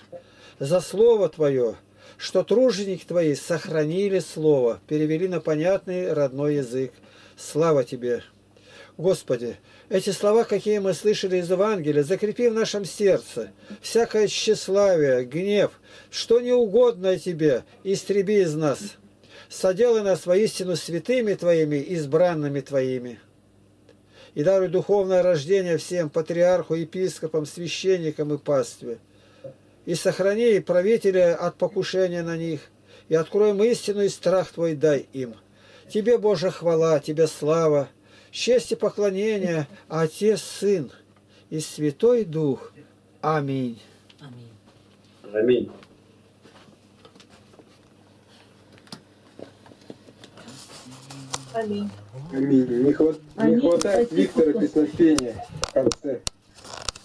за Слово Твое, что труженики Твои сохранили Слово, перевели на понятный родной язык. Слава Тебе! Господи, эти слова, какие мы слышали из Евангелия, закрепи в нашем сердце всякое тщеславие, гнев, что неугодно Тебе, истреби из нас. Соделай нас воистину святыми Твоими, избранными Твоими. И даруй духовное рождение всем патриарху, епископам, священникам и пастве. И сохрани правителя от покушения на них, и открой им истину и страх Твой дай им. Тебе, Боже, хвала, Тебе слава, Честь и поклонение, Отец, Сын и Святой Дух. Аминь. Аминь. Аминь. Аминь. Аминь. Не, хват... Аминь. Не хватает Аминь. Виктора песнопения в конце.